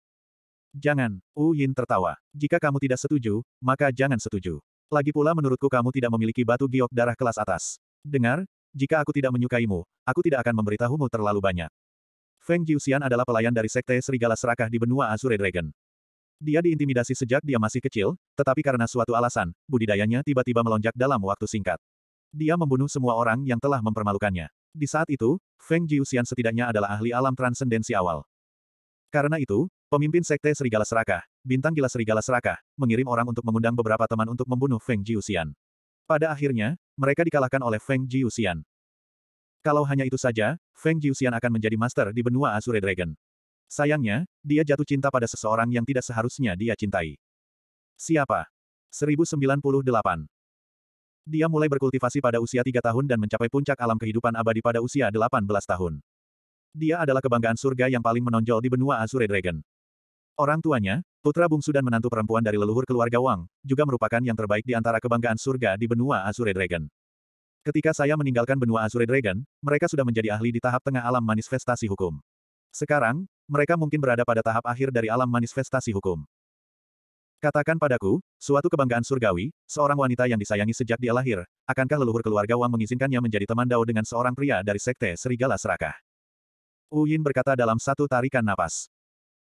[SPEAKER 1] Jangan, Wu Yin tertawa. Jika kamu tidak setuju, maka jangan setuju. Lagi pula menurutku kamu tidak memiliki batu giok darah kelas atas. Dengar, jika aku tidak menyukaimu, aku tidak akan memberitahumu terlalu banyak. Feng Jiuxian adalah pelayan dari Sekte Serigala Serakah di benua Azure Dragon. Dia diintimidasi sejak dia masih kecil, tetapi karena suatu alasan, budidayanya tiba-tiba melonjak dalam waktu singkat. Dia membunuh semua orang yang telah mempermalukannya. Di saat itu, Feng Jiuxian setidaknya adalah ahli alam transendensi awal. Karena itu, Pemimpin Sekte Serigala Serakah, Bintang Gila Serigala Serakah, mengirim orang untuk mengundang beberapa teman untuk membunuh Feng Jiuxian. Pada akhirnya, mereka dikalahkan oleh Feng Jiuxian. Kalau hanya itu saja, Feng Jiuxian akan menjadi master di benua Azure Dragon. Sayangnya, dia jatuh cinta pada seseorang yang tidak seharusnya dia cintai. Siapa? 1098. Dia mulai berkultivasi pada usia tiga tahun dan mencapai puncak alam kehidupan abadi pada usia 18 tahun. Dia adalah kebanggaan surga yang paling menonjol di benua Azure Dragon. Orang tuanya, putra bungsu dan menantu perempuan dari leluhur keluarga Wang, juga merupakan yang terbaik di antara kebanggaan surga di benua Azure Dragon. Ketika saya meninggalkan benua Azure Dragon, mereka sudah menjadi ahli di tahap tengah alam manifestasi hukum. Sekarang, mereka mungkin berada pada tahap akhir dari alam manifestasi hukum. Katakan padaku, suatu kebanggaan surgawi, seorang wanita yang disayangi sejak dia lahir, akankah leluhur keluarga Wang mengizinkannya menjadi teman Dao dengan seorang pria dari Sekte Serigala Serakah? Wu Yin berkata dalam satu tarikan napas.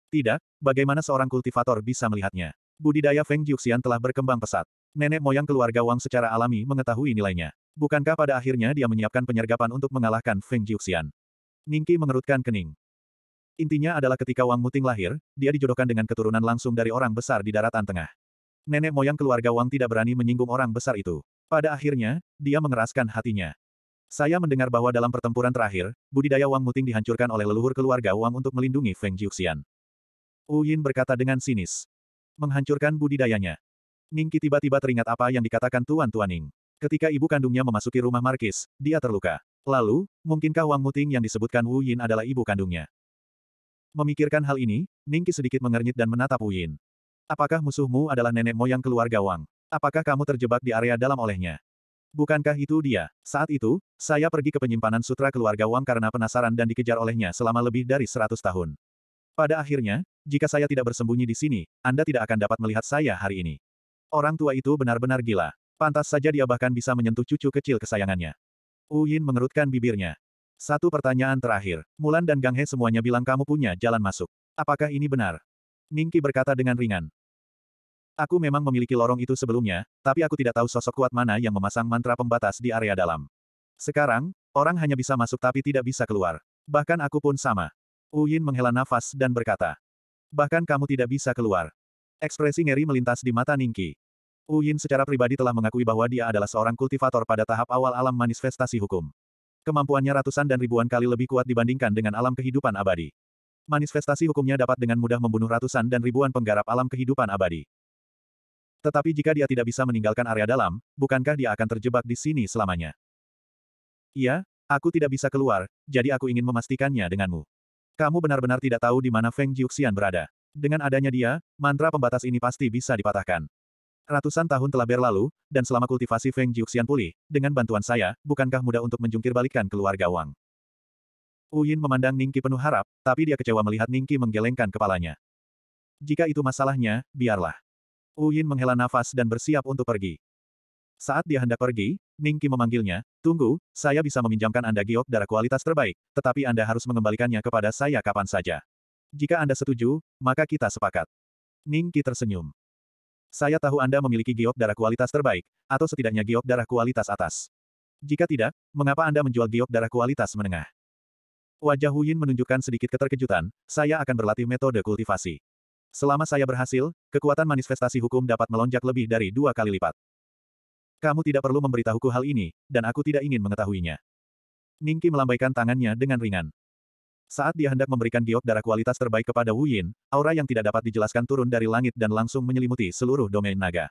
[SPEAKER 1] Tidak, bagaimana seorang kultivator bisa melihatnya? Budidaya Feng Jiuxian telah berkembang pesat. Nenek moyang keluarga Wang secara alami mengetahui nilainya. Bukankah pada akhirnya dia menyiapkan penyergapan untuk mengalahkan Feng Jiuxian? Ningki mengerutkan kening. Intinya adalah ketika Wang Muting lahir, dia dijodohkan dengan keturunan langsung dari orang besar di daratan tengah. Nenek moyang keluarga Wang tidak berani menyinggung orang besar itu. Pada akhirnya, dia mengeraskan hatinya. Saya mendengar bahwa dalam pertempuran terakhir, budidaya Wang Muting dihancurkan oleh leluhur keluarga Wang untuk melindungi Feng Jiuxian. Wu Yin berkata dengan sinis. Menghancurkan budidayanya. Ningki tiba-tiba teringat apa yang dikatakan Tuan Tuan Ning. Ketika ibu kandungnya memasuki rumah Markis, dia terluka. Lalu, mungkinkah Wang Muting yang disebutkan Wu Yin adalah ibu kandungnya? Memikirkan hal ini, Ningki sedikit mengernyit dan menatap Wu Yin. Apakah musuhmu adalah nenek moyang keluarga Wang? Apakah kamu terjebak di area dalam olehnya? Bukankah itu dia? Saat itu, saya pergi ke penyimpanan sutra keluarga Wang karena penasaran dan dikejar olehnya selama lebih dari seratus tahun. Pada akhirnya, jika saya tidak bersembunyi di sini, Anda tidak akan dapat melihat saya hari ini. Orang tua itu benar-benar gila. Pantas saja dia bahkan bisa menyentuh cucu kecil kesayangannya. Wu Yin mengerutkan bibirnya. Satu pertanyaan terakhir. Mulan dan Gang He semuanya bilang kamu punya jalan masuk. Apakah ini benar? Ningki berkata dengan ringan. Aku memang memiliki lorong itu sebelumnya, tapi aku tidak tahu sosok kuat mana yang memasang mantra pembatas di area dalam. Sekarang, orang hanya bisa masuk tapi tidak bisa keluar. Bahkan aku pun sama. Wu Yin menghela nafas dan berkata. Bahkan kamu tidak bisa keluar. Ekspresi ngeri melintas di mata Ningki. Wu Yin secara pribadi telah mengakui bahwa dia adalah seorang kultivator pada tahap awal alam manifestasi hukum. Kemampuannya ratusan dan ribuan kali lebih kuat dibandingkan dengan alam kehidupan abadi. Manifestasi hukumnya dapat dengan mudah membunuh ratusan dan ribuan penggarap alam kehidupan abadi. Tetapi jika dia tidak bisa meninggalkan area dalam, bukankah dia akan terjebak di sini selamanya? Iya, aku tidak bisa keluar, jadi aku ingin memastikannya denganmu. Kamu benar-benar tidak tahu di mana Feng Jiuxian berada. Dengan adanya dia, mantra pembatas ini pasti bisa dipatahkan. Ratusan tahun telah berlalu, dan selama kultivasi Feng Jiuxian pulih, dengan bantuan saya, bukankah mudah untuk menjungkir balikan keluarga Wang? Wu Yin memandang Ningki penuh harap, tapi dia kecewa melihat Ningki menggelengkan kepalanya. Jika itu masalahnya, biarlah. Wu Yin menghela nafas dan bersiap untuk pergi. Saat dia hendak pergi, Ningki memanggilnya, tunggu, saya bisa meminjamkan Anda giok darah kualitas terbaik, tetapi Anda harus mengembalikannya kepada saya kapan saja. Jika Anda setuju, maka kita sepakat. Ningki tersenyum. Saya tahu Anda memiliki giok darah kualitas terbaik, atau setidaknya giok darah kualitas atas. Jika tidak, mengapa Anda menjual giok darah kualitas menengah? Wajah Hu Yin menunjukkan sedikit keterkejutan, saya akan berlatih metode kultivasi. Selama saya berhasil, kekuatan manifestasi hukum dapat melonjak lebih dari dua kali lipat. Kamu tidak perlu memberitahuku hal ini, dan aku tidak ingin mengetahuinya. Ningki melambaikan tangannya dengan ringan. Saat dia hendak memberikan giok darah kualitas terbaik kepada Wu Yin, aura yang tidak dapat dijelaskan turun dari langit dan langsung menyelimuti seluruh domain naga.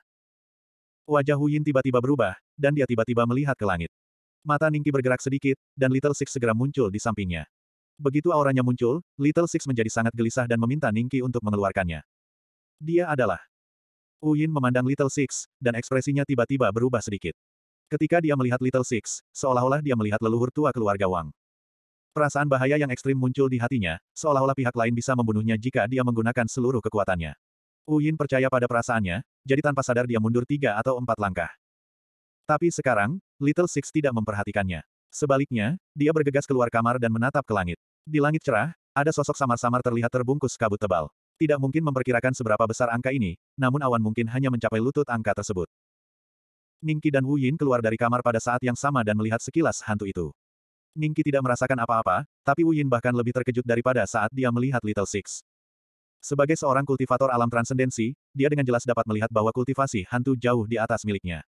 [SPEAKER 1] Wajah Wu Yin tiba-tiba berubah, dan dia tiba-tiba melihat ke langit. Mata Ningki bergerak sedikit, dan Little Six segera muncul di sampingnya. Begitu auranya muncul, Little Six menjadi sangat gelisah dan meminta Ningki untuk mengeluarkannya. Dia adalah Wu Yin memandang Little Six, dan ekspresinya tiba-tiba berubah sedikit. Ketika dia melihat Little Six, seolah-olah dia melihat leluhur tua keluarga Wang. Perasaan bahaya yang ekstrim muncul di hatinya, seolah-olah pihak lain bisa membunuhnya jika dia menggunakan seluruh kekuatannya. Wu Yin percaya pada perasaannya, jadi tanpa sadar dia mundur tiga atau empat langkah. Tapi sekarang, Little Six tidak memperhatikannya. Sebaliknya, dia bergegas keluar kamar dan menatap ke langit. Di langit cerah, ada sosok samar-samar terlihat terbungkus kabut tebal. Tidak mungkin memperkirakan seberapa besar angka ini, namun awan mungkin hanya mencapai lutut angka tersebut. Ningki dan Wu Yin keluar dari kamar pada saat yang sama dan melihat sekilas hantu itu. Ningki tidak merasakan apa-apa, tapi Wu Yin bahkan lebih terkejut daripada saat dia melihat Little Six. Sebagai seorang kultivator alam transendensi, dia dengan jelas dapat melihat bahwa kultivasi hantu jauh di atas miliknya.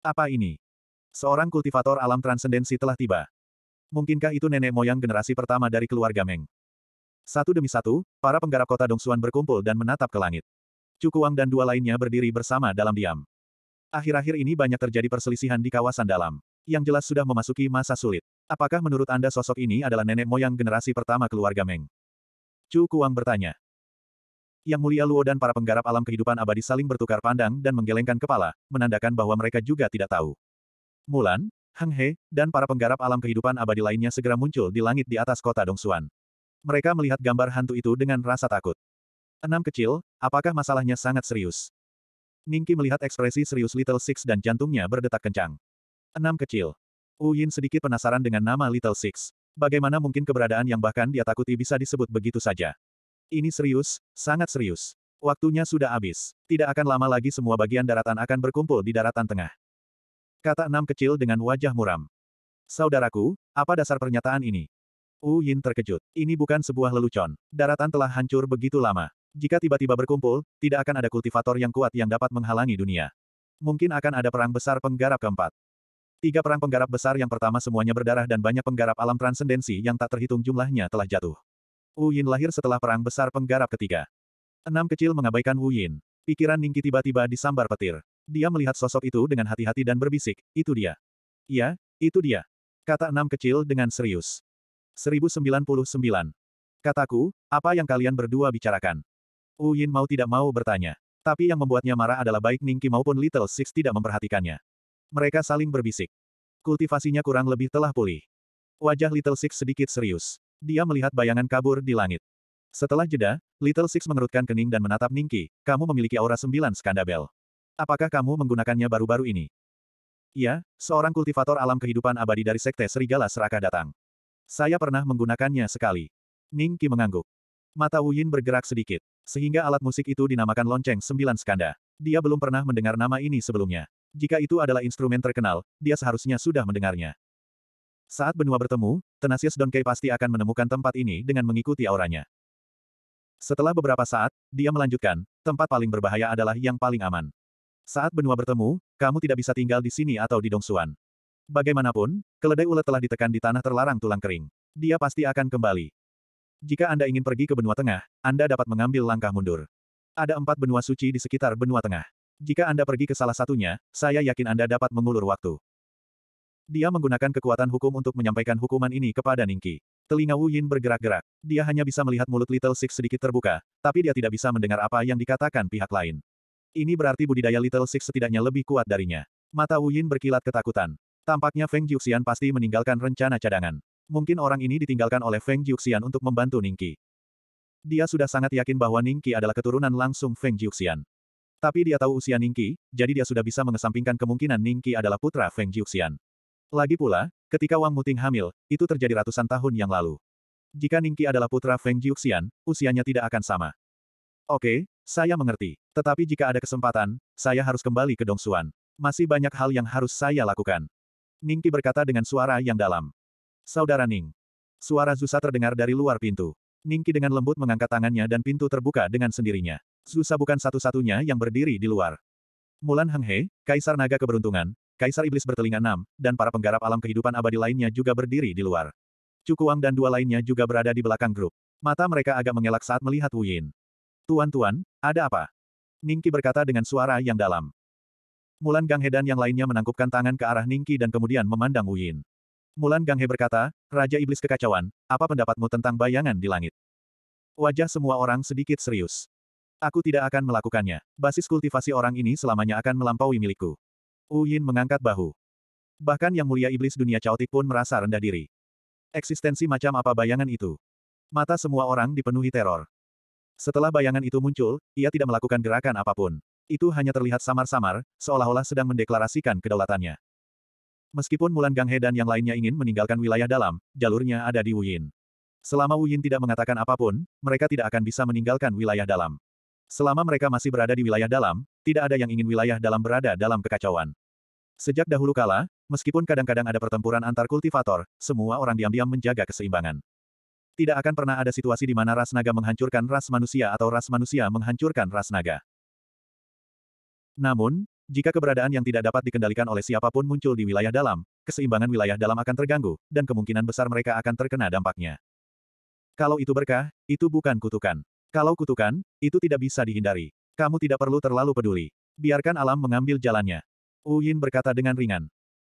[SPEAKER 1] Apa ini? Seorang kultivator alam transendensi telah tiba. Mungkinkah itu nenek moyang generasi pertama dari keluarga Meng? Satu demi satu, para penggarap kota Dongsuan berkumpul dan menatap ke langit. Cukuang dan dua lainnya berdiri bersama dalam diam. Akhir-akhir ini banyak terjadi perselisihan di kawasan dalam. Yang jelas sudah memasuki masa sulit. Apakah menurut Anda sosok ini adalah nenek moyang generasi pertama keluarga Meng? Chu Kuang bertanya. Yang mulia Luo dan para penggarap alam kehidupan abadi saling bertukar pandang dan menggelengkan kepala, menandakan bahwa mereka juga tidak tahu. Mulan, Hang He, dan para penggarap alam kehidupan abadi lainnya segera muncul di langit di atas kota Dongsuan. Mereka melihat gambar hantu itu dengan rasa takut. Enam kecil, apakah masalahnya sangat serius? Ningki melihat ekspresi serius Little Six dan jantungnya berdetak kencang. Enam kecil. Wu Yin sedikit penasaran dengan nama Little Six. Bagaimana mungkin keberadaan yang bahkan dia takuti bisa disebut begitu saja? Ini serius, sangat serius. Waktunya sudah habis. Tidak akan lama lagi semua bagian daratan akan berkumpul di daratan tengah. Kata enam kecil dengan wajah muram. Saudaraku, apa dasar pernyataan ini? Wu Yin terkejut. Ini bukan sebuah lelucon. Daratan telah hancur begitu lama. Jika tiba-tiba berkumpul, tidak akan ada kultivator yang kuat yang dapat menghalangi dunia. Mungkin akan ada perang besar penggarap keempat. Tiga perang penggarap besar yang pertama semuanya berdarah dan banyak penggarap alam transendensi yang tak terhitung jumlahnya telah jatuh. Wu Yin lahir setelah perang besar penggarap ketiga. Enam kecil mengabaikan Wu Yin. Pikiran Ningki tiba-tiba disambar petir. Dia melihat sosok itu dengan hati-hati dan berbisik, itu dia. Iya, itu dia. Kata enam kecil dengan serius. 1099. Kataku, apa yang kalian berdua bicarakan? Wu Yin mau tidak mau bertanya. Tapi yang membuatnya marah adalah baik Ningki maupun Little Six tidak memperhatikannya. Mereka saling berbisik. Kultivasinya kurang lebih telah pulih. Wajah Little Six sedikit serius. Dia melihat bayangan kabur di langit. Setelah jeda, Little Six mengerutkan kening dan menatap Ningki, kamu memiliki aura sembilan skandabel. Apakah kamu menggunakannya baru-baru ini? Iya, seorang kultivator alam kehidupan abadi dari Sekte Serigala Serakah datang. Saya pernah menggunakannya sekali. Ningki mengangguk. Mata Wu Yin bergerak sedikit, sehingga alat musik itu dinamakan lonceng sembilan skanda. Dia belum pernah mendengar nama ini sebelumnya. Jika itu adalah instrumen terkenal, dia seharusnya sudah mendengarnya. Saat benua bertemu, Tenasius Donkey pasti akan menemukan tempat ini dengan mengikuti auranya. Setelah beberapa saat, dia melanjutkan, tempat paling berbahaya adalah yang paling aman. Saat benua bertemu, kamu tidak bisa tinggal di sini atau di Dongsuan. Bagaimanapun, keledai ulet telah ditekan di tanah terlarang tulang kering. Dia pasti akan kembali. Jika Anda ingin pergi ke benua tengah, Anda dapat mengambil langkah mundur. Ada empat benua suci di sekitar benua tengah. Jika Anda pergi ke salah satunya, saya yakin Anda dapat mengulur waktu. Dia menggunakan kekuatan hukum untuk menyampaikan hukuman ini kepada Ningki. Telinga Wu Yin bergerak-gerak. Dia hanya bisa melihat mulut Little Six sedikit terbuka, tapi dia tidak bisa mendengar apa yang dikatakan pihak lain. Ini berarti budidaya Little Six setidaknya lebih kuat darinya. Mata Wu Yin berkilat ketakutan. Tampaknya Feng Jiuxian pasti meninggalkan rencana cadangan. Mungkin orang ini ditinggalkan oleh Feng Jiuxian untuk membantu Ningki. Dia sudah sangat yakin bahwa Ningki adalah keturunan langsung Feng Jiuxian. Tapi dia tahu usia Ningki, jadi dia sudah bisa mengesampingkan kemungkinan Ningki adalah putra Feng Jiuxian. Lagi pula, ketika Wang Muting hamil, itu terjadi ratusan tahun yang lalu. Jika Ningki adalah putra Feng Jiuxian, usianya tidak akan sama. Oke, saya mengerti. Tetapi jika ada kesempatan, saya harus kembali ke Dongsuan. Masih banyak hal yang harus saya lakukan. Ningki berkata dengan suara yang dalam. Saudara Ning. Suara Zusa terdengar dari luar pintu. Ningki dengan lembut mengangkat tangannya dan pintu terbuka dengan sendirinya. Zusa bukan satu-satunya yang berdiri di luar. Mulan Heng He, Kaisar Naga Keberuntungan, Kaisar Iblis Bertelinga Enam, dan para penggarap alam kehidupan abadi lainnya juga berdiri di luar. Cukuang dan dua lainnya juga berada di belakang grup. Mata mereka agak mengelak saat melihat Wu Yin. Tuan-tuan, ada apa? Ningki berkata dengan suara yang dalam. Mulan Ganghe dan yang lainnya menangkupkan tangan ke arah Ningki dan kemudian memandang Wu Yin. Mulan Ganghe berkata, Raja Iblis Kekacauan, apa pendapatmu tentang bayangan di langit? Wajah semua orang sedikit serius. Aku tidak akan melakukannya. Basis kultivasi orang ini selamanya akan melampaui milikku. Wu Yin mengangkat bahu. Bahkan yang mulia iblis dunia caotik pun merasa rendah diri. Eksistensi macam apa bayangan itu? Mata semua orang dipenuhi teror. Setelah bayangan itu muncul, ia tidak melakukan gerakan apa pun. Itu hanya terlihat samar-samar, seolah-olah sedang mendeklarasikan kedaulatannya. Meskipun Mulan Ganghe dan yang lainnya ingin meninggalkan wilayah dalam, jalurnya ada di Wu Yin. Selama Wu Yin tidak mengatakan apa pun, mereka tidak akan bisa meninggalkan wilayah dalam. Selama mereka masih berada di wilayah dalam, tidak ada yang ingin wilayah dalam berada dalam kekacauan. Sejak dahulu kala, meskipun kadang-kadang ada pertempuran antar kultivator, semua orang diam-diam menjaga keseimbangan. Tidak akan pernah ada situasi di mana ras naga menghancurkan ras manusia atau ras manusia menghancurkan ras naga. Namun, jika keberadaan yang tidak dapat dikendalikan oleh siapa pun muncul di wilayah dalam, keseimbangan wilayah dalam akan terganggu, dan kemungkinan besar mereka akan terkena dampaknya. Kalau itu berkah, itu bukan kutukan. Kalau kutukan, itu tidak bisa dihindari. Kamu tidak perlu terlalu peduli. Biarkan alam mengambil jalannya. Wu Yin berkata dengan ringan.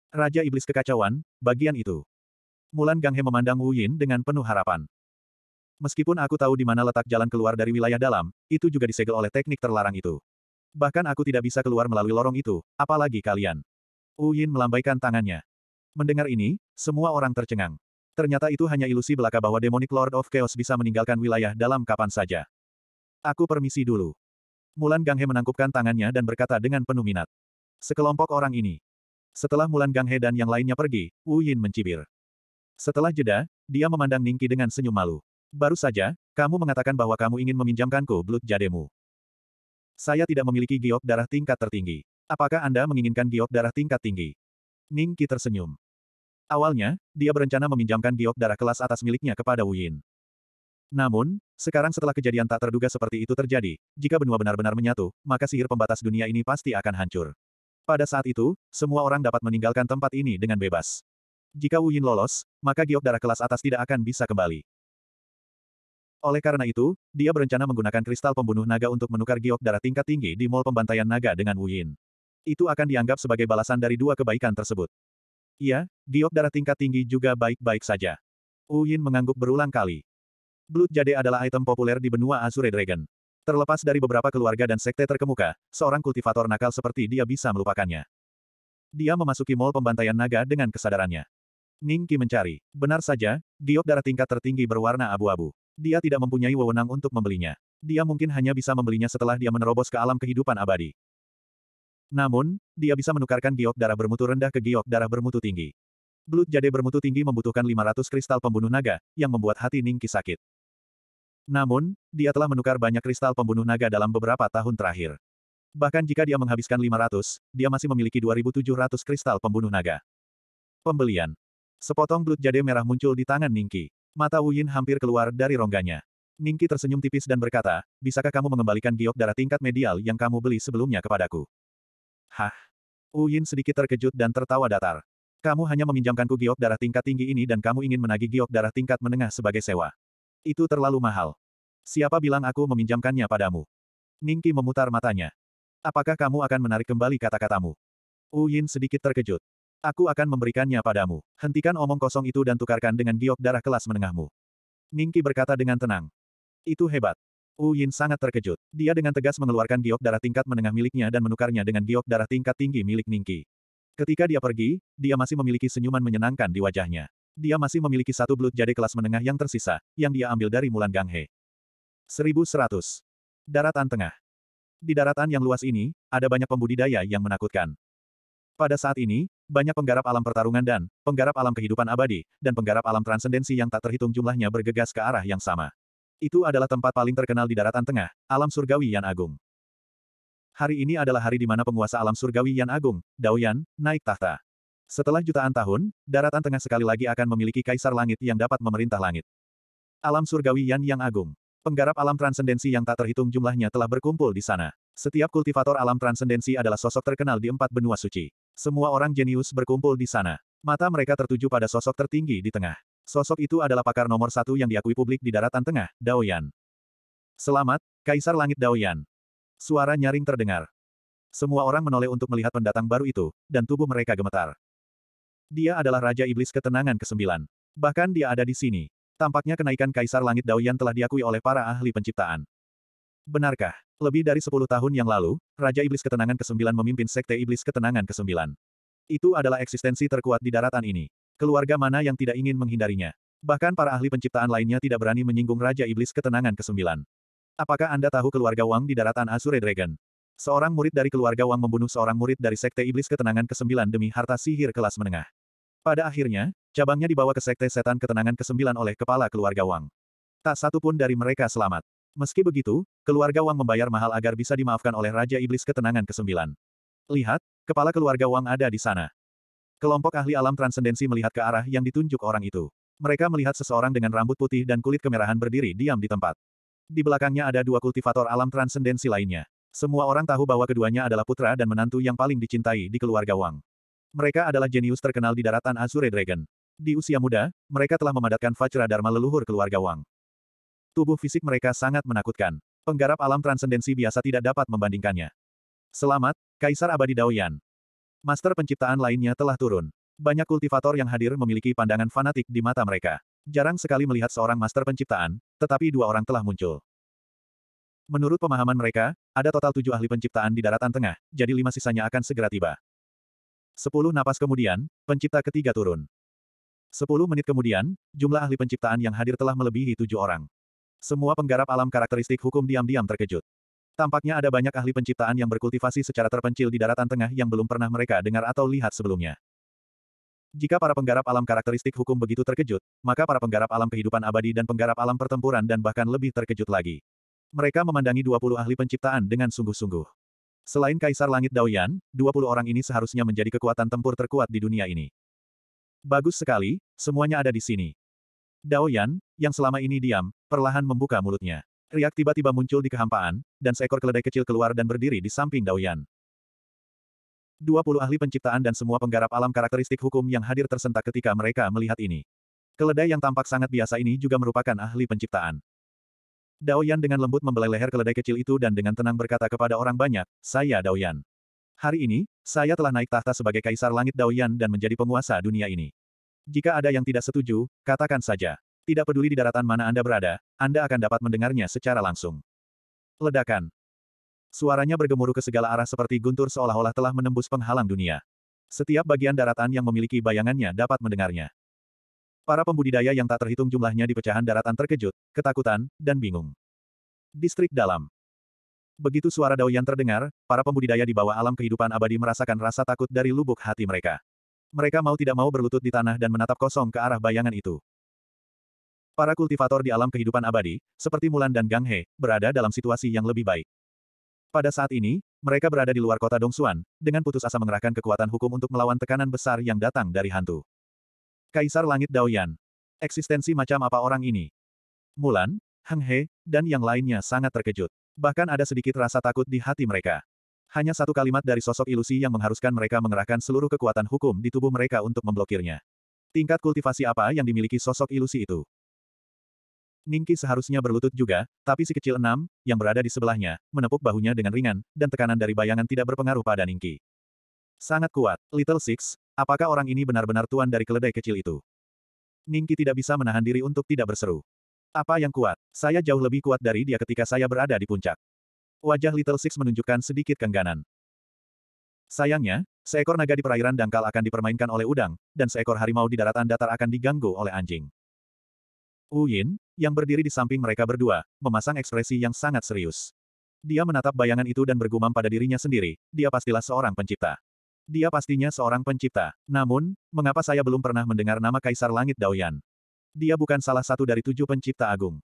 [SPEAKER 1] Raja Iblis Kekacauan, bagian itu. Mulan Ganghe memandang Wu Yin dengan penuh harapan. Meskipun aku tahu di mana letak jalan keluar dari wilayah dalam, itu juga disegel oleh teknik terlarang itu. Bahkan aku tidak bisa keluar melalui lorong itu, apalagi kalian. Wu Yin melambaikan tangannya. Mendengar ini, semua orang tercengang. Ternyata itu hanya ilusi belaka bahwa Demonic Lord of Chaos bisa meninggalkan wilayah dalam kapan saja. Aku permisi dulu. Mulan Ganghe menangkupkan tangannya dan berkata dengan penuh minat. Sekelompok orang ini. Setelah Mulan Ganghe dan yang lainnya pergi, Wu Yin mencibir. Setelah jeda, dia memandang Ningki dengan senyum malu. Baru saja, kamu mengatakan bahwa kamu ingin meminjamkanku blood jademu. Saya tidak memiliki giok darah tingkat tertinggi. Apakah Anda menginginkan giok darah tingkat tinggi? Ningki tersenyum. Awalnya, dia berencana meminjamkan giok darah kelas atas miliknya kepada Wu Yin. Namun, sekarang setelah kejadian tak terduga seperti itu terjadi, jika benua benar-benar menyatu, maka sihir pembatas dunia ini pasti akan hancur. Pada saat itu, semua orang dapat meninggalkan tempat ini dengan bebas. Jika Wu Yin lolos, maka giok darah kelas atas tidak akan bisa kembali. Oleh karena itu, dia berencana menggunakan kristal pembunuh naga untuk menukar giok darah tingkat tinggi di mall pembantaian naga dengan Wu Yin. Itu akan dianggap sebagai balasan dari dua kebaikan tersebut. Iya, giok darah tingkat tinggi juga baik-baik saja. Wu Yin mengangguk berulang kali. Blood Jade adalah item populer di benua Azure Dragon. Terlepas dari beberapa keluarga dan sekte terkemuka, seorang kultivator nakal seperti dia bisa melupakannya. Dia memasuki mall pembantaian naga dengan kesadarannya. Ning Qi mencari. Benar saja, giok darah tingkat tertinggi berwarna abu-abu. Dia tidak mempunyai wewenang untuk membelinya. Dia mungkin hanya bisa membelinya setelah dia menerobos ke alam kehidupan abadi. Namun, dia bisa menukarkan giok darah bermutu rendah ke giok darah bermutu tinggi. Blood jade bermutu tinggi membutuhkan 500 kristal pembunuh naga, yang membuat hati Ningki sakit. Namun, dia telah menukar banyak kristal pembunuh naga dalam beberapa tahun terakhir. Bahkan jika dia menghabiskan 500, dia masih memiliki 2700 kristal pembunuh naga. Pembelian. Sepotong blood jade merah muncul di tangan Ningki. Mata Wu Yin hampir keluar dari rongganya. Ningki tersenyum tipis dan berkata, bisakah kamu mengembalikan giok darah tingkat medial yang kamu beli sebelumnya kepadaku? Hah? Wu Yin sedikit terkejut dan tertawa datar. Kamu hanya meminjamkanku giok darah tingkat tinggi ini dan kamu ingin menagih giok darah tingkat menengah sebagai sewa. Itu terlalu mahal. Siapa bilang aku meminjamkannya padamu? Ningki memutar matanya. Apakah kamu akan menarik kembali kata-katamu? Wu Yin sedikit terkejut. Aku akan memberikannya padamu. Hentikan omong kosong itu dan tukarkan dengan giok darah kelas menengahmu. Ningki berkata dengan tenang. Itu hebat. Wu Yin sangat terkejut. Dia dengan tegas mengeluarkan giok darah tingkat menengah miliknya dan menukarnya dengan giok darah tingkat tinggi milik Ningki. Ketika dia pergi, dia masih memiliki senyuman menyenangkan di wajahnya. Dia masih memiliki satu blood jade kelas menengah yang tersisa, yang dia ambil dari Mulan Ganghe. 1100. Daratan Tengah. Di daratan yang luas ini, ada banyak pembudidaya yang menakutkan. Pada saat ini, banyak penggarap alam pertarungan dan penggarap alam kehidupan abadi, dan penggarap alam transendensi yang tak terhitung jumlahnya bergegas ke arah yang sama. Itu adalah tempat paling terkenal di daratan tengah, alam surgawi yang agung. Hari ini adalah hari di mana penguasa alam surgawi Yan Agung, Dao Yan, naik tahta. Setelah jutaan tahun, daratan tengah sekali lagi akan memiliki kaisar langit yang dapat memerintah langit. Alam surgawi Yan Yang Agung. Penggarap alam transendensi yang tak terhitung jumlahnya telah berkumpul di sana. Setiap kultivator alam transendensi adalah sosok terkenal di empat benua suci. Semua orang jenius berkumpul di sana. Mata mereka tertuju pada sosok tertinggi di tengah. Sosok itu adalah pakar nomor satu yang diakui publik di daratan tengah, Dao Yan. Selamat, Kaisar Langit Dao Yan. Suara nyaring terdengar. Semua orang menoleh untuk melihat pendatang baru itu, dan tubuh mereka gemetar. Dia adalah Raja Iblis Ketenangan ke-9. Bahkan dia ada di sini. Tampaknya kenaikan Kaisar Langit Daoyan telah diakui oleh para ahli penciptaan. Benarkah? Lebih dari 10 tahun yang lalu, Raja Iblis Ketenangan ke-9 memimpin Sekte Iblis Ketenangan ke-9. Itu adalah eksistensi terkuat di daratan ini. Keluarga mana yang tidak ingin menghindarinya? Bahkan para ahli penciptaan lainnya tidak berani menyinggung Raja Iblis Ketenangan ke-9. Apakah Anda tahu keluarga Wang di daratan Azure Dragon? Seorang murid dari keluarga Wang membunuh seorang murid dari Sekte Iblis Ketenangan ke-9 demi harta sihir kelas menengah. Pada akhirnya, Cabangnya dibawa ke Sekte Setan Ketenangan ke-9 oleh kepala keluarga Wang. Tak satu pun dari mereka selamat. Meski begitu, keluarga Wang membayar mahal agar bisa dimaafkan oleh Raja Iblis Ketenangan ke-9. Lihat, kepala keluarga Wang ada di sana. Kelompok ahli alam transendensi melihat ke arah yang ditunjuk orang itu. Mereka melihat seseorang dengan rambut putih dan kulit kemerahan berdiri diam di tempat. Di belakangnya ada dua kultivator alam transendensi lainnya. Semua orang tahu bahwa keduanya adalah putra dan menantu yang paling dicintai di keluarga Wang. Mereka adalah jenius terkenal di daratan Azure Dragon. Di usia muda, mereka telah memadatkan Vajra Dharma leluhur keluarga Wang. Tubuh fisik mereka sangat menakutkan. Penggarap alam transendensi biasa tidak dapat membandingkannya. Selamat, Kaisar Abadi Daoyan. Master penciptaan lainnya telah turun. Banyak kultivator yang hadir memiliki pandangan fanatik di mata mereka. Jarang sekali melihat seorang master penciptaan, tetapi dua orang telah muncul. Menurut pemahaman mereka, ada total tujuh ahli penciptaan di daratan tengah, jadi lima sisanya akan segera tiba. Sepuluh napas kemudian, pencipta ketiga turun. Sepuluh menit kemudian, jumlah ahli penciptaan yang hadir telah melebihi tujuh orang. Semua penggarap alam karakteristik hukum diam-diam terkejut. Tampaknya ada banyak ahli penciptaan yang berkultivasi secara terpencil di daratan tengah yang belum pernah mereka dengar atau lihat sebelumnya. Jika para penggarap alam karakteristik hukum begitu terkejut, maka para penggarap alam kehidupan abadi dan penggarap alam pertempuran dan bahkan lebih terkejut lagi. Mereka memandangi 20 ahli penciptaan dengan sungguh-sungguh. Selain Kaisar Langit Daoyan, 20 orang ini seharusnya menjadi kekuatan tempur terkuat di dunia ini. Bagus sekali, semuanya ada di sini. Dao Yan, yang selama ini diam, perlahan membuka mulutnya. Riak tiba-tiba muncul di kehampaan, dan seekor keledai kecil keluar dan berdiri di samping Dao Yan. 20 ahli penciptaan dan semua penggarap alam karakteristik hukum yang hadir tersentak ketika mereka melihat ini. Keledai yang tampak sangat biasa ini juga merupakan ahli penciptaan. Dao Yan dengan lembut membelai leher keledai kecil itu dan dengan tenang berkata kepada orang banyak, saya Dao Yan. Hari ini, saya telah naik tahta sebagai Kaisar Langit Daoyan dan menjadi penguasa dunia ini. Jika ada yang tidak setuju, katakan saja. Tidak peduli di daratan mana Anda berada, Anda akan dapat mendengarnya secara langsung. Ledakan. Suaranya bergemuruh ke segala arah seperti guntur seolah-olah telah menembus penghalang dunia. Setiap bagian daratan yang memiliki bayangannya dapat mendengarnya. Para pembudidaya yang tak terhitung jumlahnya di pecahan daratan terkejut, ketakutan, dan bingung. Distrik dalam. Begitu suara Daoyan terdengar, para pembudidaya di bawah alam kehidupan abadi merasakan rasa takut dari lubuk hati mereka. Mereka mau tidak mau berlutut di tanah dan menatap kosong ke arah bayangan itu. Para kultivator di alam kehidupan abadi, seperti Mulan dan Gang He, berada dalam situasi yang lebih baik. Pada saat ini, mereka berada di luar kota Dongsuan, dengan putus asa mengerahkan kekuatan hukum untuk melawan tekanan besar yang datang dari hantu. Kaisar Langit Daoyan. Eksistensi macam apa orang ini? Mulan, Hang He, dan yang lainnya sangat terkejut. Bahkan ada sedikit rasa takut di hati mereka. Hanya satu kalimat dari sosok ilusi yang mengharuskan mereka mengerahkan seluruh kekuatan hukum di tubuh mereka untuk memblokirnya. Tingkat kultivasi apa yang dimiliki sosok ilusi itu? Ningki seharusnya berlutut juga, tapi si kecil enam, yang berada di sebelahnya, menepuk bahunya dengan ringan, dan tekanan dari bayangan tidak berpengaruh pada Ningki. Sangat kuat, Little Six, apakah orang ini benar-benar tuan dari keledai kecil itu? Ningki tidak bisa menahan diri untuk tidak berseru. Apa yang kuat? Saya jauh lebih kuat dari dia ketika saya berada di puncak. Wajah Little Six menunjukkan sedikit kengganan. Sayangnya, seekor naga di perairan dangkal akan dipermainkan oleh udang, dan seekor harimau di daratan datar akan diganggu oleh anjing. Wu Yin, yang berdiri di samping mereka berdua, memasang ekspresi yang sangat serius. Dia menatap bayangan itu dan bergumam pada dirinya sendiri, dia pastilah seorang pencipta. Dia pastinya seorang pencipta. Namun, mengapa saya belum pernah mendengar nama Kaisar Langit Daoyan? Dia bukan salah satu dari tujuh pencipta agung.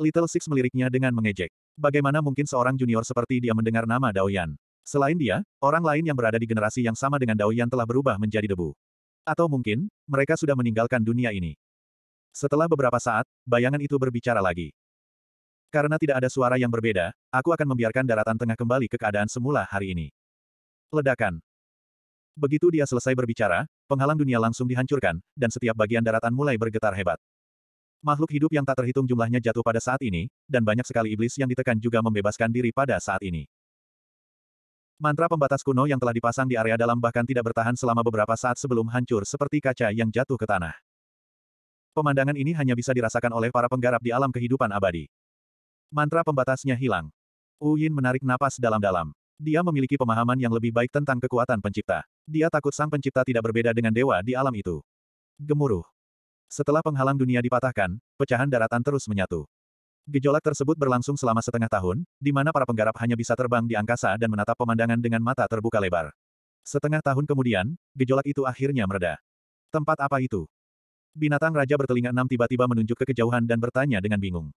[SPEAKER 1] Little Six meliriknya dengan mengejek. Bagaimana mungkin seorang junior seperti dia mendengar nama Dao Yan? Selain dia, orang lain yang berada di generasi yang sama dengan Dao Yan telah berubah menjadi debu. Atau mungkin, mereka sudah meninggalkan dunia ini. Setelah beberapa saat, bayangan itu berbicara lagi. Karena tidak ada suara yang berbeda, aku akan membiarkan daratan tengah kembali ke keadaan semula hari ini. Ledakan. Begitu dia selesai berbicara, penghalang dunia langsung dihancurkan, dan setiap bagian daratan mulai bergetar hebat. Makhluk hidup yang tak terhitung jumlahnya jatuh pada saat ini, dan banyak sekali iblis yang ditekan juga membebaskan diri pada saat ini. Mantra pembatas kuno yang telah dipasang di area dalam bahkan tidak bertahan selama beberapa saat sebelum hancur seperti kaca yang jatuh ke tanah. Pemandangan ini hanya bisa dirasakan oleh para penggarap di alam kehidupan abadi. Mantra pembatasnya hilang. Wu Yin menarik napas dalam-dalam. Dia memiliki pemahaman yang lebih baik tentang kekuatan pencipta. Dia takut sang pencipta tidak berbeda dengan dewa di alam itu. Gemuruh. Setelah penghalang dunia dipatahkan, pecahan daratan terus menyatu. Gejolak tersebut berlangsung selama setengah tahun, di mana para penggarap hanya bisa terbang di angkasa dan menatap pemandangan dengan mata terbuka lebar. Setengah tahun kemudian, gejolak itu akhirnya mereda. Tempat apa itu? Binatang Raja bertelinga enam tiba-tiba menunjuk ke kejauhan dan bertanya dengan bingung.